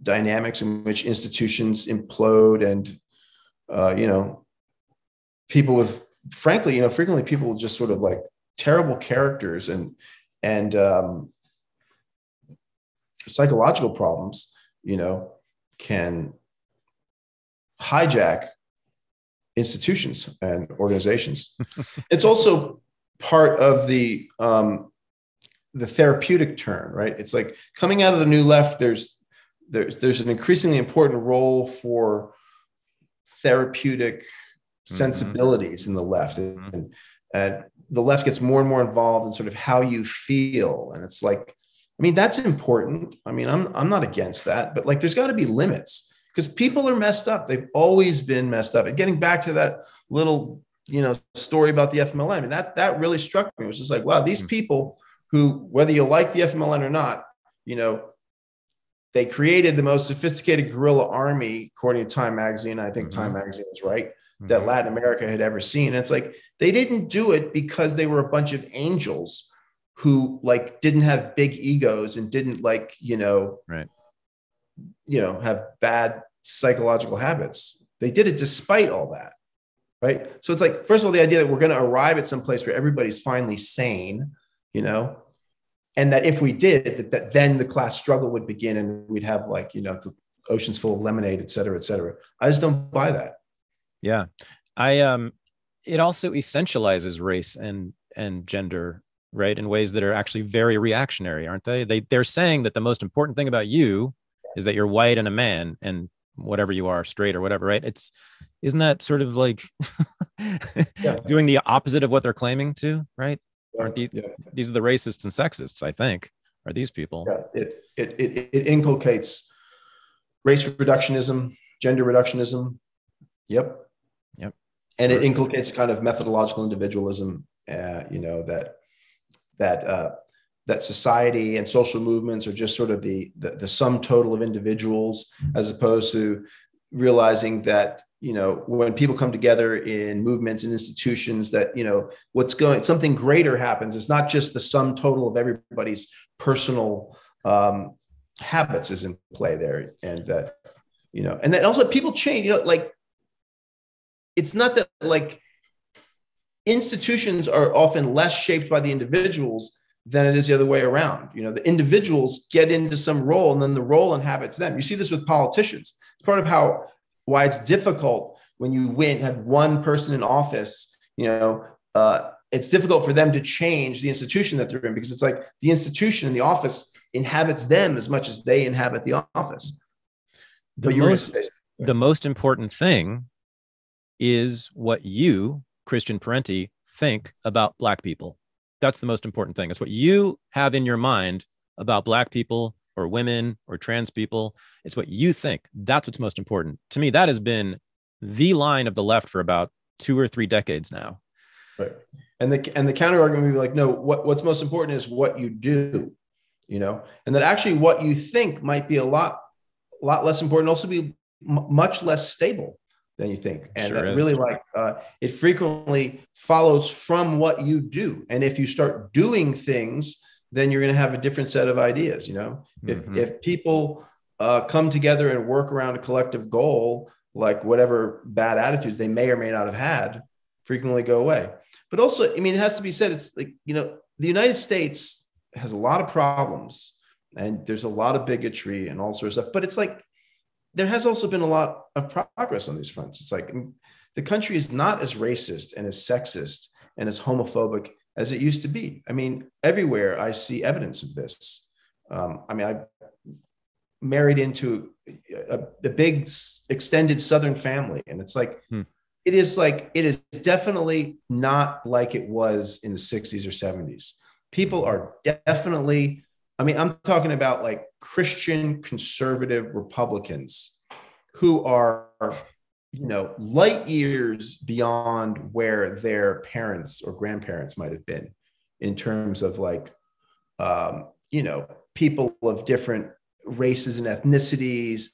Speaker 2: dynamics in which institutions implode and, uh, you know, people with frankly, you know, frequently people just sort of like terrible characters and and um, psychological problems, you know, can hijack institutions and organizations. it's also part of the um, the therapeutic turn, right? It's like coming out of the new left. There's there's there's an increasingly important role for therapeutic mm-hmm. sensibilities in the left, mm-hmm. and, and the left gets more and more involved in sort of how you feel, and it's like, I mean, that's important. I mean, I'm I'm not against that, but like, there's got to be limits because people are messed up. They've always been messed up. And getting back to that little you know story about the FMLN, I mean, that that really struck me. It was just like, wow, these mm-hmm. people who, whether you like the FMLN or not, you know, they created the most sophisticated guerrilla army, according to Time Magazine. I think mm-hmm. Time Magazine is right mm-hmm. that Latin America had ever seen. And it's like they didn't do it because they were a bunch of angels who like didn't have big egos and didn't like you know
Speaker 1: right
Speaker 2: you know have bad psychological habits. They did it despite all that right? So it's like, first of all, the idea that we're going to arrive at some place where everybody's finally sane, you know, and that if we did that, that then the class struggle would begin and we'd have like you know the oceans full of lemonade et cetera et cetera i just don't buy that
Speaker 1: yeah i um it also essentializes race and and gender right in ways that are actually very reactionary aren't they they they're saying that the most important thing about you is that you're white and a man and whatever you are straight or whatever right it's isn't that sort of like yeah. doing the opposite of what they're claiming to right Aren't these yeah. these are the racists and sexists? I think are these people.
Speaker 2: Yeah, it it it, it inculcates race reductionism, gender reductionism. Yep. And it inculcates a kind of methodological individualism. Uh, you know that that uh, that society and social movements are just sort of the, the, the sum total of individuals, as opposed to realizing that you know when people come together in movements and institutions that you know what's going something greater happens it's not just the sum total of everybody's personal um, habits is in play there and that you know and then also people change you know like it's not that like institutions are often less shaped by the individuals than it is the other way around. You know the individuals get into some role and then the role inhabits them. You see this with politicians. It's part of how why it's difficult when you win have one person in office you know uh, it's difficult for them to change the institution that they're in because it's like the institution in the office inhabits them as much as they inhabit the office.
Speaker 1: The most the most important thing is what you christian parenti think about black people that's the most important thing it's what you have in your mind about black people or women or trans people. It's what you think. That's what's most important. To me, that has been the line of the left for about two or three decades now.
Speaker 2: Right. And the and the counter argument would be like, no, what, what's most important is what you do, you know, and that actually what you think might be a lot, a lot less important, also be m- much less stable than you think. And sure that really like uh, it frequently follows from what you do. And if you start doing things then you're going to have a different set of ideas. You know, mm-hmm. if if people uh, come together and work around a collective goal, like whatever bad attitudes they may or may not have had, frequently go away. But also, I mean, it has to be said, it's like you know, the United States has a lot of problems, and there's a lot of bigotry and all sorts of stuff. But it's like there has also been a lot of progress on these fronts. It's like the country is not as racist and as sexist and as homophobic as it used to be. I mean, everywhere I see evidence of this. Um, I mean, I married into a, a, big extended Southern family, and it's like, hmm. it is like, it is definitely not like it was in the 60s or 70s. People are definitely, I mean, I'm talking about like Christian conservative Republicans who are you know, light years beyond where their parents or grandparents might have been in terms of like, um, you know, people of different races and ethnicities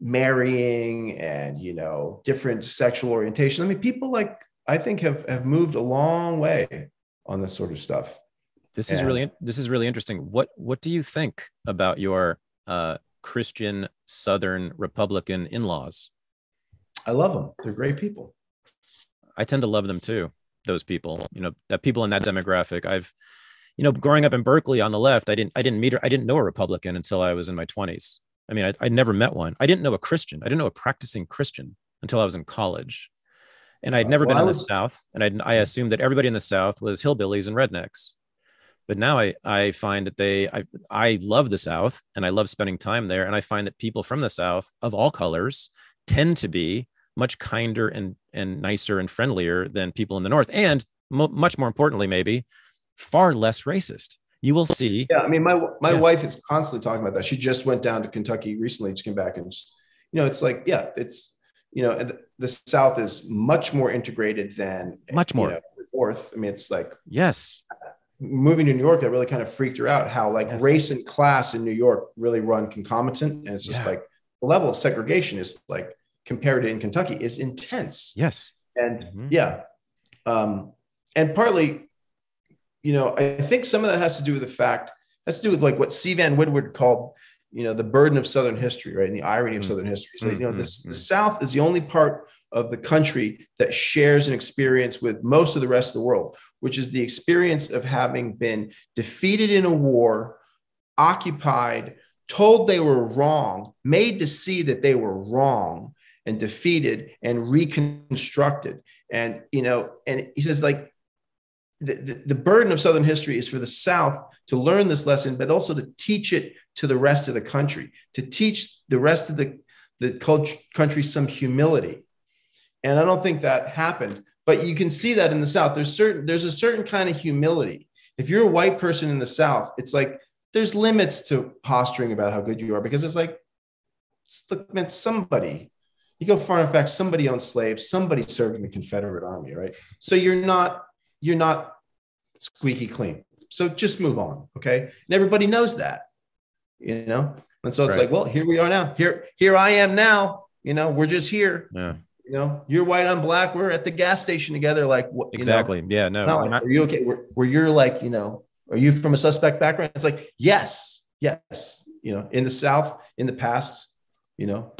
Speaker 2: marrying and, you know, different sexual orientation. I mean, people like, I think have, have moved a long way on this sort of stuff.
Speaker 1: This is really, this is really interesting. What, what do you think about your, uh, Christian Southern Republican in-laws?
Speaker 2: I love them. They're great people.
Speaker 1: I tend to love them too. Those people, you know, that people in that demographic. I've, you know, growing up in Berkeley on the left, I didn't, I didn't meet her. I didn't know a Republican until I was in my twenties. I mean, I, I never met one. I didn't know a Christian. I didn't know a practicing Christian until I was in college. And I'd never well, been in was... the South. And I, I assumed that everybody in the South was hillbillies and rednecks. But now I I find that they I I love the South and I love spending time there, and I find that people from the South of all colors tend to be much kinder and and nicer and friendlier than people in the North, and mo- much more importantly, maybe far less racist. You will see.
Speaker 2: Yeah, I mean, my my
Speaker 1: Yeah.
Speaker 2: wife is constantly talking about that. She just went down to Kentucky recently. Just came back and just, you know, it's like, yeah, it's you know, the, the South is much more integrated than
Speaker 1: Much
Speaker 2: you
Speaker 1: more.
Speaker 2: know, North. I mean, it's like
Speaker 1: Yes,
Speaker 2: moving to New York that really kind of freaked her out. How like
Speaker 1: Yes.
Speaker 2: race and class in New York really run concomitant, and it's just
Speaker 1: Yeah.
Speaker 2: like the level of segregation is like compared to in Kentucky is intense.
Speaker 1: yes,
Speaker 2: And
Speaker 1: Mhm.
Speaker 2: yeah, um, and partly, you know, I think some of that has to do with the fact has to do with like what C. Vann Woodward called, you know, the burden of Southern history, right, and the irony of
Speaker 1: Mm.
Speaker 2: Southern history. So, you know,
Speaker 1: Mm,
Speaker 2: the,
Speaker 1: mm,
Speaker 2: the. South is the only part of the country that shares an experience with most of the rest of the world, which is the experience of having been defeated in a war, occupied, told they were wrong, made to see that they were wrong, and defeated and reconstructed. And you know, and he says like the, the, the burden of Southern history is for the South to learn this lesson, but also to teach it to the rest of the country, to teach the rest of the, the country some humility. And I don't think that happened, but you can see that in the South. There's certain there's a certain kind of humility. If you're a white person in the South, it's like there's limits to posturing about how good you are because it's like it's, look, man, somebody you go far enough back, somebody owned slaves, somebody served in the Confederate Army, right? So you're not you're not squeaky clean. So just move on, okay? And everybody knows that, you know. And so it's
Speaker 1: Right.
Speaker 2: like, well, here we are now. Here here I am now. You know, we're just here.
Speaker 1: yeah,
Speaker 2: You know, you're white, I'm black. We're at the gas station together. Like what? you know?
Speaker 1: exactly. Yeah, no,
Speaker 2: like,
Speaker 1: not-
Speaker 2: are you okay? Where, where you're like, you know, are you from a suspect background? It's like, yes, yes. You know, in the South, in the past, you know,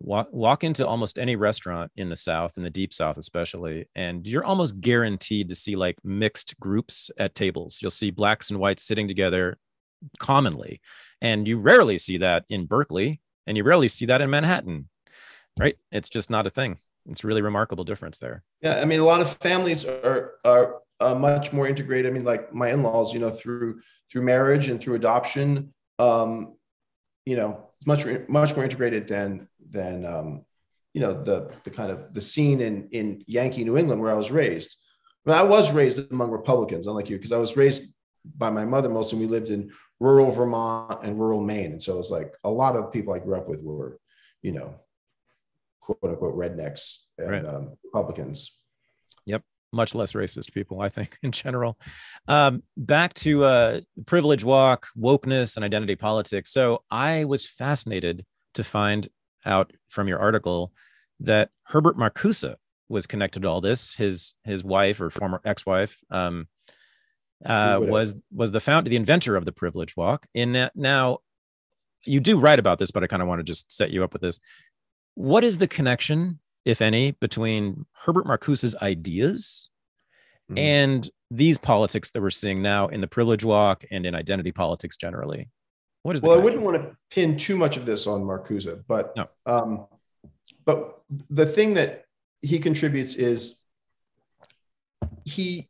Speaker 1: walk walk into almost any restaurant in the south in the deep south especially and you're almost guaranteed to see like mixed groups at tables you'll see blacks and whites sitting together commonly and you rarely see that in berkeley and you rarely see that in manhattan right it's just not a thing it's really remarkable difference there
Speaker 2: Yeah, I mean, a lot of families are are uh, much more integrated. I mean, like my in-laws, you know, through through marriage and through adoption, um, you know, it's much much more integrated than than um, you know the the kind of the scene in in Yankee New England where I was raised. But I was raised among Republicans, unlike you, because I was raised by my mother most, and we lived in rural Vermont and rural Maine, and so it was like a lot of people I grew up with were, you know, quote unquote rednecks and
Speaker 1: Right.
Speaker 2: um, Republicans. Yep.
Speaker 1: Much less racist people i think in general um, back to uh, privilege walk wokeness and identity politics so i was fascinated to find out from your article that herbert marcuse was connected to all this his his wife or former ex-wife um, uh, was was the founder the inventor of the privilege walk in that now you do write about this but i kind of want to just set you up with this what is the connection if any between herbert marcuse's ideas
Speaker 2: Mhm.
Speaker 1: and these politics that we're seeing now in the privilege walk and in identity politics generally what is the
Speaker 2: well, I wouldn't want to pin too much of this on Marcuse, but
Speaker 1: No.
Speaker 2: um, but the thing that he contributes is he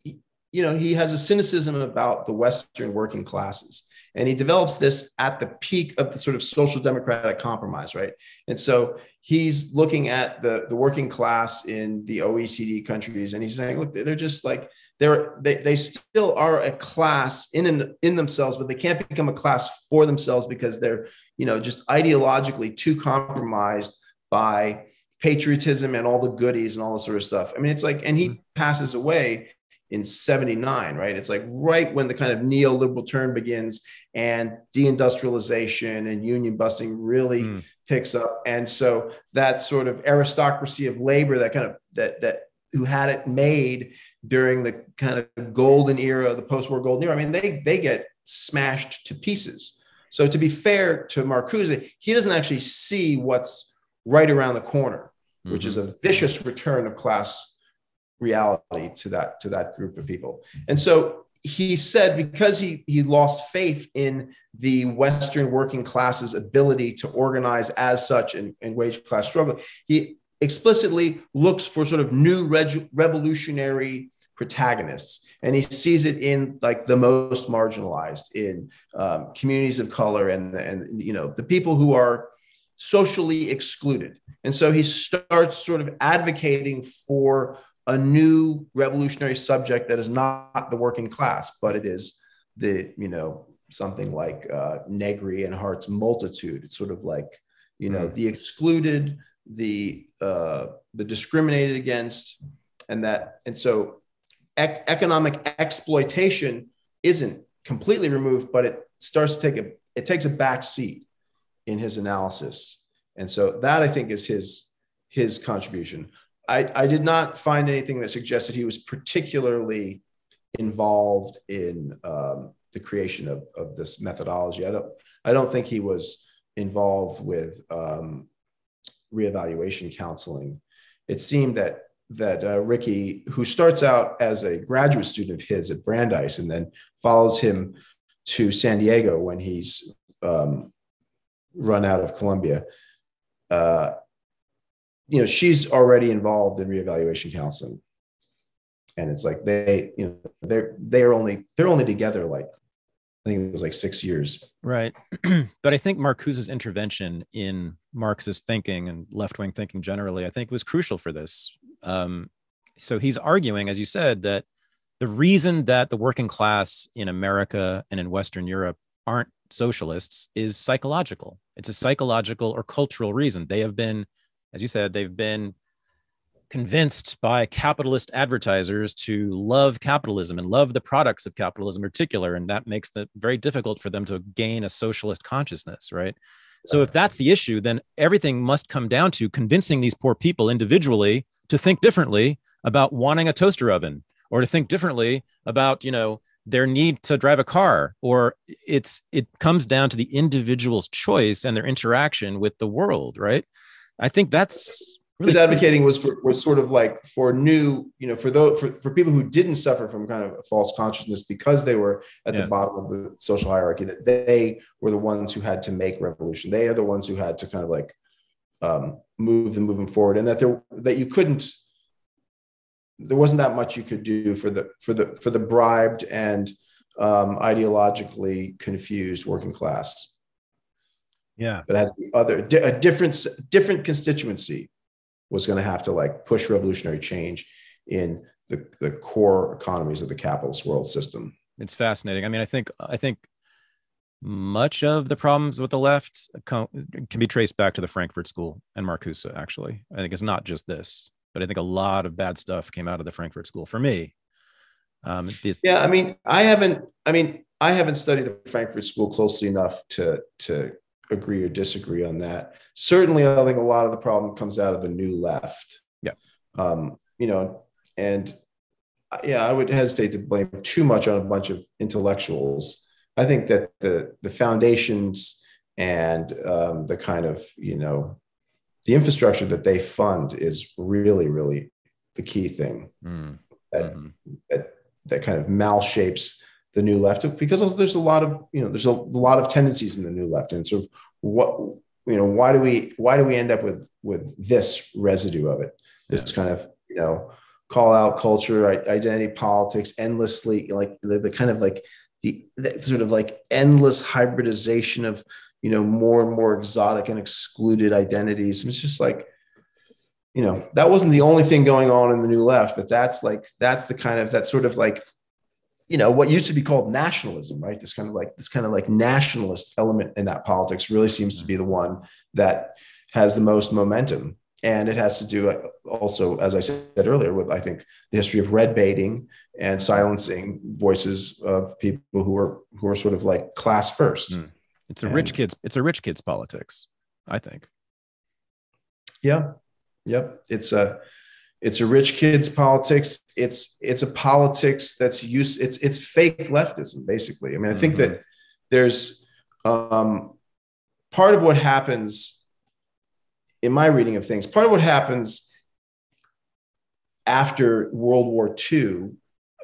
Speaker 2: you know he has a cynicism about the Western working classes, and he develops this at the peak of the sort of social democratic compromise, right? And so he's looking at the the working class in the OECD countries, and he's saying, look, they're just like they're they, they still are a class in, in in themselves but they can't become a class for themselves because they're you know just ideologically too compromised by patriotism and all the goodies and all this sort of stuff i mean it's like and he mm-hmm. passes away in 79 right it's like right when the kind of neoliberal turn begins and deindustrialization and union busting really
Speaker 1: Mm.
Speaker 2: picks up and so that sort of aristocracy of labor that kind of that that who had it made during the kind of golden era, the post-war golden era. I mean, they they get smashed to pieces. So to be fair to Marcuse, he doesn't actually see what's right around the corner, which is a vicious return of class reality to that to that group of people. And so he said because he he lost faith in the Western working class's ability to organize as such and, and wage class struggle, he explicitly looks for sort of new reg- revolutionary protagonists and he sees it in like the most marginalized in um, communities of color and and you know the people who are socially excluded and so he starts sort of advocating for a new revolutionary subject that is not the working class but it is the you know something like uh, negri and Hardt's multitude it's sort of like you know the excluded the uh, the discriminated against and that and so ec- economic exploitation isn't completely removed, but it starts to take a it takes a back seat in his analysis. And so that I think is his his contribution. I, I did not find anything that suggested he was particularly involved in um, the creation of, of this methodology. I don't I don't think he was involved with um, reevaluation counseling. It seemed that that uh, Ricky, who starts out as a graduate student of his at Brandeis and then follows him to San Diego when he's um, run out of Columbia, uh, you know, she's already involved in reevaluation counseling. And it's like they, you know, they're they're only they're only together like I think it was like six years.
Speaker 1: Right. but I think Marcuse's intervention in Marxist thinking and left wing thinking generally, I think was crucial for this. Um, so he's arguing, as you said, that the reason that the working class in America and in Western Europe aren't socialists is psychological. It's a psychological or cultural reason. They have been, as you said, they've been convinced by capitalist advertisers to love capitalism and love the products of capitalism in particular. And that makes it very difficult for them to gain a socialist consciousness, right? So if that's the issue, then everything must come down to convincing these poor people individually to think differently about wanting a toaster oven or to think differently about, you know, their need to drive a car or it's it comes down to the individual's choice and their interaction with the world, right? I think that's
Speaker 2: really advocating was for was sort of like for new you know for those for, for people who didn't suffer from kind of false consciousness because they were at yeah. the bottom of the social hierarchy that they were the ones who had to make revolution. They are the ones who had to kind of like um, move the movement forward and that there that you couldn't there wasn't that much you could do for the for the for the bribed and um, ideologically confused working class
Speaker 1: yeah
Speaker 2: but had the other a different different constituency was going to have to like push revolutionary change in the, the core economies of the capitalist world system.
Speaker 1: It's fascinating. I mean, I think I think much of the problems with the left can be traced back to the Frankfurt School and Marcuse. Actually, I think it's not just this, but I think a lot of bad stuff came out of the Frankfurt School for me.
Speaker 2: Um, yeah, I mean, I haven't. I mean, I haven't studied the Frankfurt School closely enough to to agree or disagree on that. Certainly, I think a lot of the problem comes out of the new left.
Speaker 1: Yeah.
Speaker 2: Um, you know, and yeah, I would hesitate to blame too much on a bunch of intellectuals. I think that the the foundations and um, the kind of you know the infrastructure that they fund is really really the key thing mm. that, mm-hmm. that that kind of malshapes the new left because there's a lot of you know there's a lot of tendencies in the new left and sort of what you know why do we why do we end up with with this residue of it this yeah. kind of you know call out culture identity politics endlessly like the, the kind of like the, the sort of like endless hybridization of you know more and more exotic and excluded identities it's just like you know that wasn't the only thing going on in the new left but that's like that's the kind of that sort of like you know what used to be called nationalism right? This kind of like this kind of like nationalist element in that politics really seems to be the one that has the most momentum. And it has to do also as i said earlier with i think the history of red baiting and silencing voices of people who are who are sort of like class first. Mm.
Speaker 1: it's a and, rich kids it's a rich kids politics i think.
Speaker 2: Yeah. Yep. It's a it's a rich kids politics it's it's a politics that's used it's it's fake leftism basically i mean i think mm-hmm. that there's um, part of what happens in my reading of things part of what happens after world war ii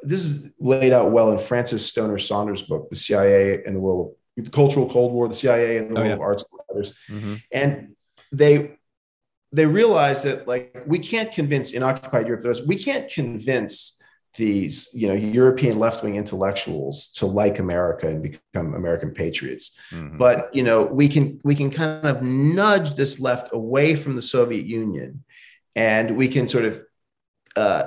Speaker 2: this is laid out well in frances Stonor saunders book the cia and the world of the cultural cold war the cia and the oh, world yeah. of arts and letters mm-hmm. and they they realize that like we can't convince in occupied Europe, we can't convince these you know European left wing intellectuals to like America and become American patriots. Mm-hmm. But you know we can we can kind of nudge this left away from the Soviet Union, and we can sort of uh,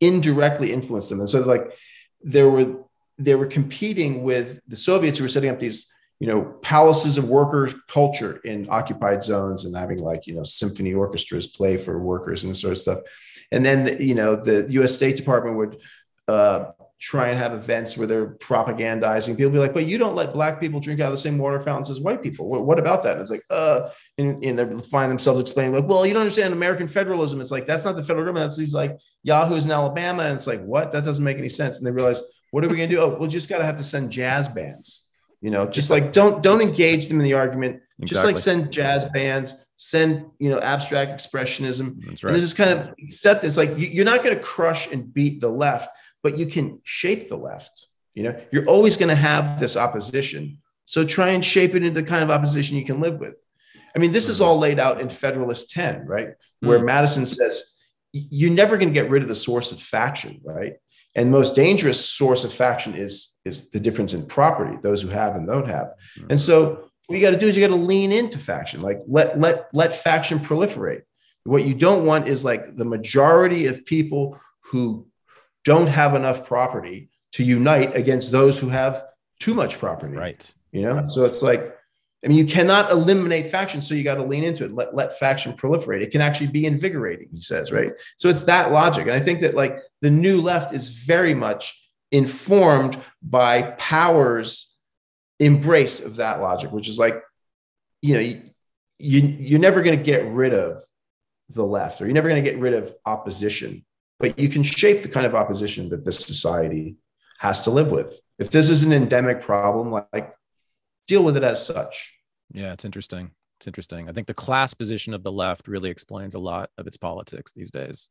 Speaker 2: indirectly influence them. And so like there were they were competing with the Soviets who were setting up these you know palaces of workers culture in occupied zones and having like you know symphony orchestras play for workers and this sort of stuff and then you know the U.S. State Department would uh, try and have events where they're propagandizing. People be like, "But you don't let black people drink out of the same water fountains as white people. What, what about that?" And it's like, uh, and, and they find themselves explaining like, "Well, you don't understand American federalism. It's like that's not the federal government. That's these like yahoos in Alabama." And it's like, what? That doesn't make any sense. And they realize, what are we going to do? Oh, we'll just got to have to send jazz bands. You know, just like don't don't engage them in the argument. Exactly. Just like send jazz bands, send you know abstract expressionism. That's right. And this is kind of acceptance. Like you're not going to crush and beat the left, but you can shape the left. You know, you're always going to have this opposition. So try and shape it into the kind of opposition you can live with. I mean, this is all laid out in Federalist 10, right? Where mm-hmm. Madison says you're never going to get rid of the source of faction, right? And most dangerous source of faction is is the difference in property, those who have and don't have. Mm-hmm. And so what you got to do is you got to lean into faction, like let let let faction proliferate. What you don't want is like the majority of people who don't have enough property to unite against those who have too much property.
Speaker 1: Right.
Speaker 2: You know, so it's like, I mean, you cannot eliminate faction, so you got to lean into it. Let let faction proliferate. It can actually be invigorating, he says, right? So it's that logic, and I think that like the new left is very much informed by powers embrace of that logic, which is like, you know, you, you you're never going to get rid of the left, or you're never going to get rid of opposition, but you can shape the kind of opposition that this society has to live with. If this is an endemic problem, like deal with it as such.
Speaker 1: Yeah, it's interesting. It's interesting. I think the class position of the left really explains a lot of its politics these days.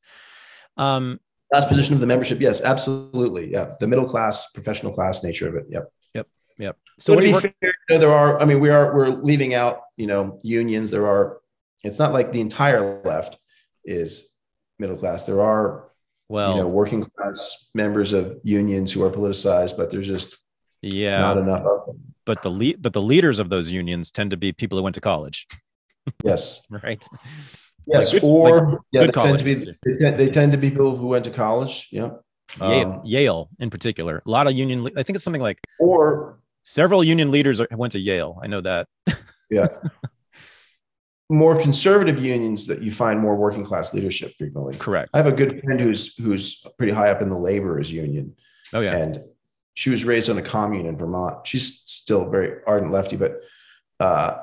Speaker 1: Um,
Speaker 2: class position of the membership, yes, absolutely. Yeah, the middle class, professional class nature of it. Yep.
Speaker 1: Yep.
Speaker 2: So, so to be fair, you know, there are. I mean, we are we're leaving out. You know, unions. There are. It's not like the entire left is middle class. There are well, you know, working class members of unions who are politicized, but there's just
Speaker 1: yeah
Speaker 2: not enough of them.
Speaker 1: But the lead, but the leaders of those unions tend to be people who went to college.
Speaker 2: Yes.
Speaker 1: right.
Speaker 2: Yes, like good, or like yeah, they tend to be they tend, they tend to be people who went to college. Yeah.
Speaker 1: Yale, um, Yale in particular, a lot of union. I think it's something like
Speaker 2: or
Speaker 1: Several union leaders went to Yale. I know that.
Speaker 2: yeah. More conservative unions that you find more working class leadership frequently.
Speaker 1: Correct.
Speaker 2: I have a good friend who's who's pretty high up in the laborers union.
Speaker 1: Oh yeah.
Speaker 2: And she was raised on a commune in Vermont. She's still very ardent lefty, but uh,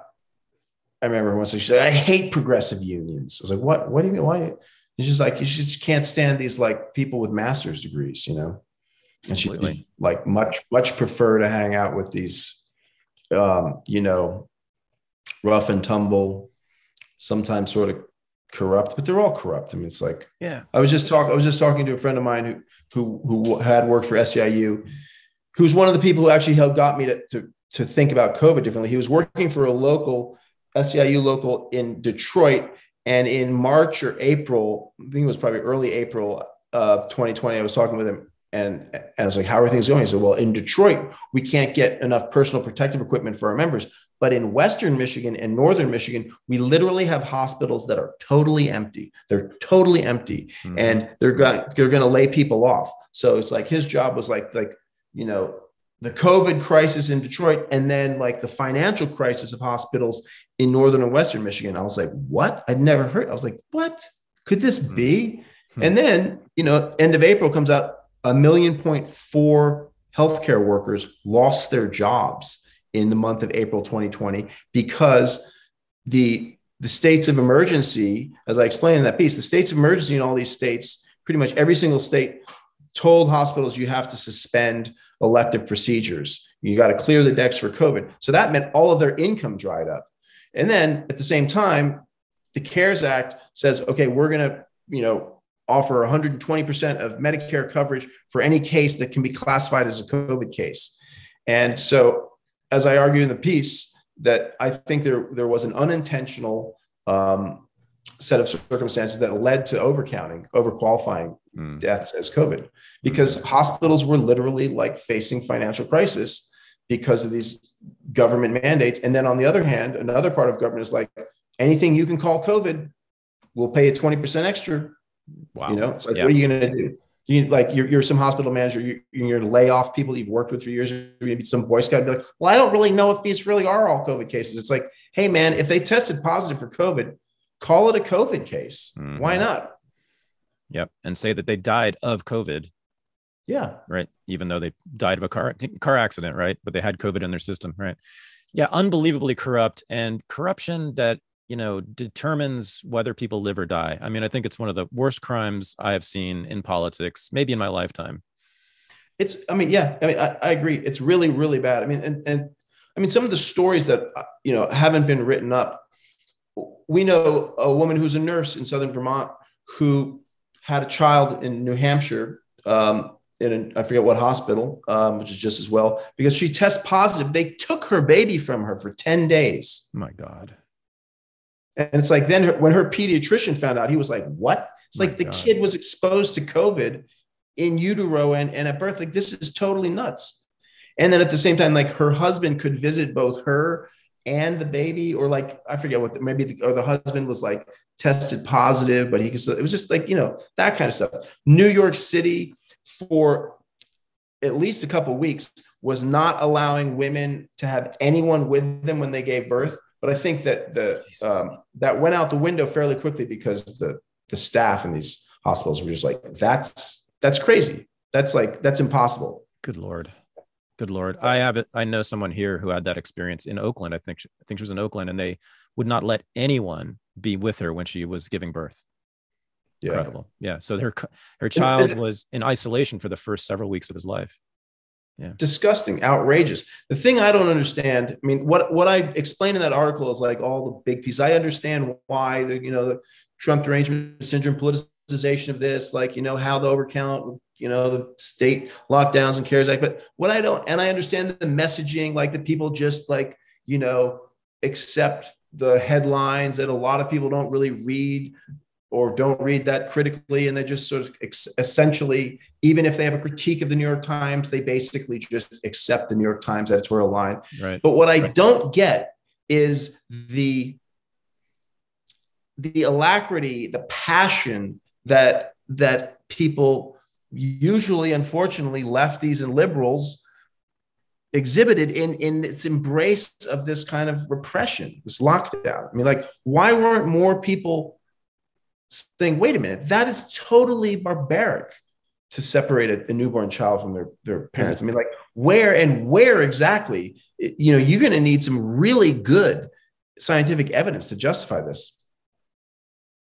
Speaker 2: I remember once she said, "I hate progressive unions." I was like, "What? What do you mean? Why?" It's just like you just can't stand these like people with master's degrees, you know and she like much much prefer to hang out with these um, you know rough and tumble sometimes sort of corrupt but they're all corrupt i mean it's like
Speaker 1: yeah
Speaker 2: i was just talking i was just talking to a friend of mine who who who had worked for SEIU who's one of the people who actually helped got me to, to to think about covid differently he was working for a local SEIU local in detroit and in march or april i think it was probably early april of 2020 i was talking with him and, and I was like, how are things going? He said, well, in Detroit, we can't get enough personal protective equipment for our members. But in Western Michigan and Northern Michigan, we literally have hospitals that are totally empty. They're totally empty mm-hmm. and they're going, they're going to lay people off. So it's like his job was like, like, you know, the COVID crisis in Detroit and then like the financial crisis of hospitals in Northern and Western Michigan. I was like, what? I'd never heard. I was like, what could this mm-hmm. be? Mm-hmm. And then, you know, end of April comes out a million point four healthcare workers lost their jobs in the month of April 2020 because the the states of emergency, as I explained in that piece, the states of emergency in all these states, pretty much every single state told hospitals you have to suspend elective procedures. You got to clear the decks for COVID. So that meant all of their income dried up. And then at the same time, the CARES Act says, okay, we're going to, you know, offer 120% of Medicare coverage for any case that can be classified as a COVID case. And so, as I argue in the piece, that I think there, there was an unintentional um, set of circumstances that led to overcounting, overqualifying mm. deaths as COVID, because mm. hospitals were literally like facing financial crisis because of these government mandates. And then on the other hand, another part of government is like anything you can call COVID, we'll pay you 20% extra. Wow. You know, it's like, yeah. what are you going to do? You like you're, you're some hospital manager, you, you're going to lay off people you've worked with for years. Maybe some Boy Scout be like, well, I don't really know if these really are all COVID cases. It's like, hey man, if they tested positive for COVID, call it a COVID case. Mm-hmm. Why not?
Speaker 1: Yep. And say that they died of COVID.
Speaker 2: Yeah.
Speaker 1: Right. Even though they died of a car car accident, right? But they had COVID in their system, right? Yeah, unbelievably corrupt and corruption that you know determines whether people live or die. I mean, I think it's one of the worst crimes I have seen in politics, maybe in my lifetime.
Speaker 2: It's. I mean, yeah. I mean, I, I agree. It's really, really bad. I mean, and and I mean, some of the stories that you know haven't been written up. We know a woman who's a nurse in Southern Vermont who had a child in New Hampshire um, in a, I forget what hospital, um, which is just as well because she tests positive. They took her baby from her for ten days.
Speaker 1: My God.
Speaker 2: And it's like then her, when her pediatrician found out, he was like, "What?" It's like the God. kid was exposed to COVID in utero and, and at birth. Like this is totally nuts. And then at the same time, like her husband could visit both her and the baby, or like I forget what maybe the, or the husband was like tested positive, but he could. It was just like you know that kind of stuff. New York City for at least a couple weeks was not allowing women to have anyone with them when they gave birth. But I think that the um, that went out the window fairly quickly because the the staff in these hospitals were just like, that's that's crazy. That's like that's impossible.
Speaker 1: Good lord. Good lord. I have it. I know someone here who had that experience in Oakland. I think she, I think she was in Oakland, and they would not let anyone be with her when she was giving birth. Yeah. Incredible. Yeah. So her her child was in isolation for the first several weeks of his life.
Speaker 2: Yeah. Disgusting, outrageous. The thing I don't understand, I mean, what what I explained in that article is like all the big pieces. I understand why the you know the Trump derangement syndrome politicization of this, like you know how the overcount, you know the state lockdowns and CARES Act. But what I don't, and I understand the messaging, like the people just like you know accept the headlines that a lot of people don't really read or don't read that critically and they just sort of ex- essentially even if they have a critique of the new york times they basically just accept the new york times editorial line
Speaker 1: right
Speaker 2: but what i
Speaker 1: right.
Speaker 2: don't get is the the alacrity the passion that that people usually unfortunately lefties and liberals exhibited in in its embrace of this kind of repression this lockdown i mean like why weren't more people saying, wait a minute, that is totally barbaric to separate a, a newborn child from their, their parents. I mean, like where and where exactly, you know, you're going to need some really good scientific evidence to justify this.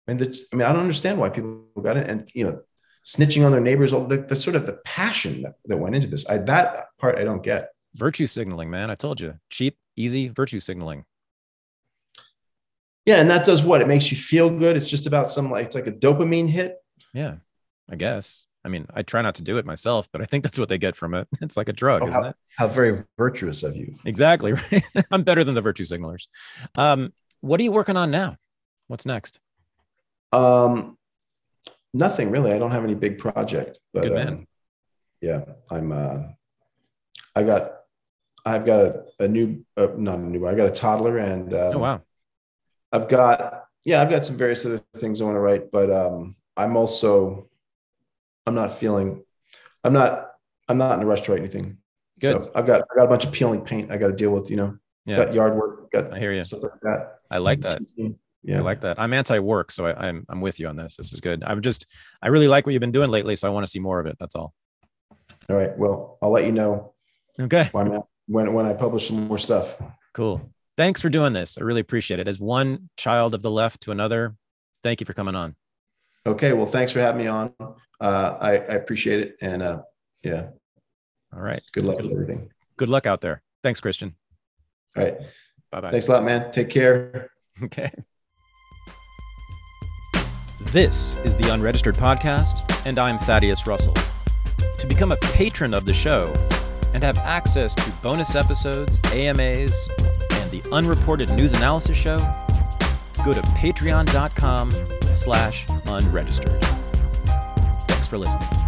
Speaker 2: And I mean, I don't understand why people got it. And, you know, snitching on their neighbors, all the, the sort of the passion that, that went into this. I, that part I don't get.
Speaker 1: Virtue signaling, man. I told you, cheap, easy virtue signaling.
Speaker 2: Yeah, and that does what? It makes you feel good. It's just about some like it's like a dopamine hit.
Speaker 1: Yeah, I guess. I mean, I try not to do it myself, but I think that's what they get from it. It's like a drug, oh, isn't
Speaker 2: how,
Speaker 1: it?
Speaker 2: How very virtuous of you.
Speaker 1: Exactly. Right. I'm better than the virtue signalers. Um, what are you working on now? What's next?
Speaker 2: Um, nothing really. I don't have any big project. But,
Speaker 1: Good man.
Speaker 2: Um, yeah, I'm. Uh, I got. I've got a, a new, uh, not a new. I got a toddler, and
Speaker 1: uh, oh wow
Speaker 2: I've got yeah, I've got some various other things I want to write, but um, I'm also I'm not feeling I'm not I'm not in a rush to write anything. Good. So I've got I've got a bunch of peeling paint I got to deal with. You know, yeah. got yard work. Got
Speaker 1: I hear you.
Speaker 2: Stuff like that.
Speaker 1: I like that. Yeah, I like that. I'm anti-work, so I, I'm I'm with you on this. This is good. I'm just I really like what you've been doing lately, so I want to see more of it. That's all.
Speaker 2: All right. Well, I'll let you know.
Speaker 1: Okay.
Speaker 2: When when, when I publish some more stuff.
Speaker 1: Cool thanks for doing this. I really appreciate it. As one child of the left to another, thank you for coming on.
Speaker 2: Okay. Well, thanks for having me on. Uh, I, I, appreciate it. And uh, yeah.
Speaker 1: All right.
Speaker 2: Good luck with everything.
Speaker 1: Good luck out there. Thanks, Christian.
Speaker 2: All right.
Speaker 1: Bye bye.
Speaker 2: Thanks a lot, man. Take care.
Speaker 1: Okay. This is the Unregistered Podcast, and I'm Thaddeus Russell. To become a patron of the show and have access to bonus episodes, AMAs, and the Unreported News Analysis Show, go to patreon.com slash unregistered. Thanks for listening.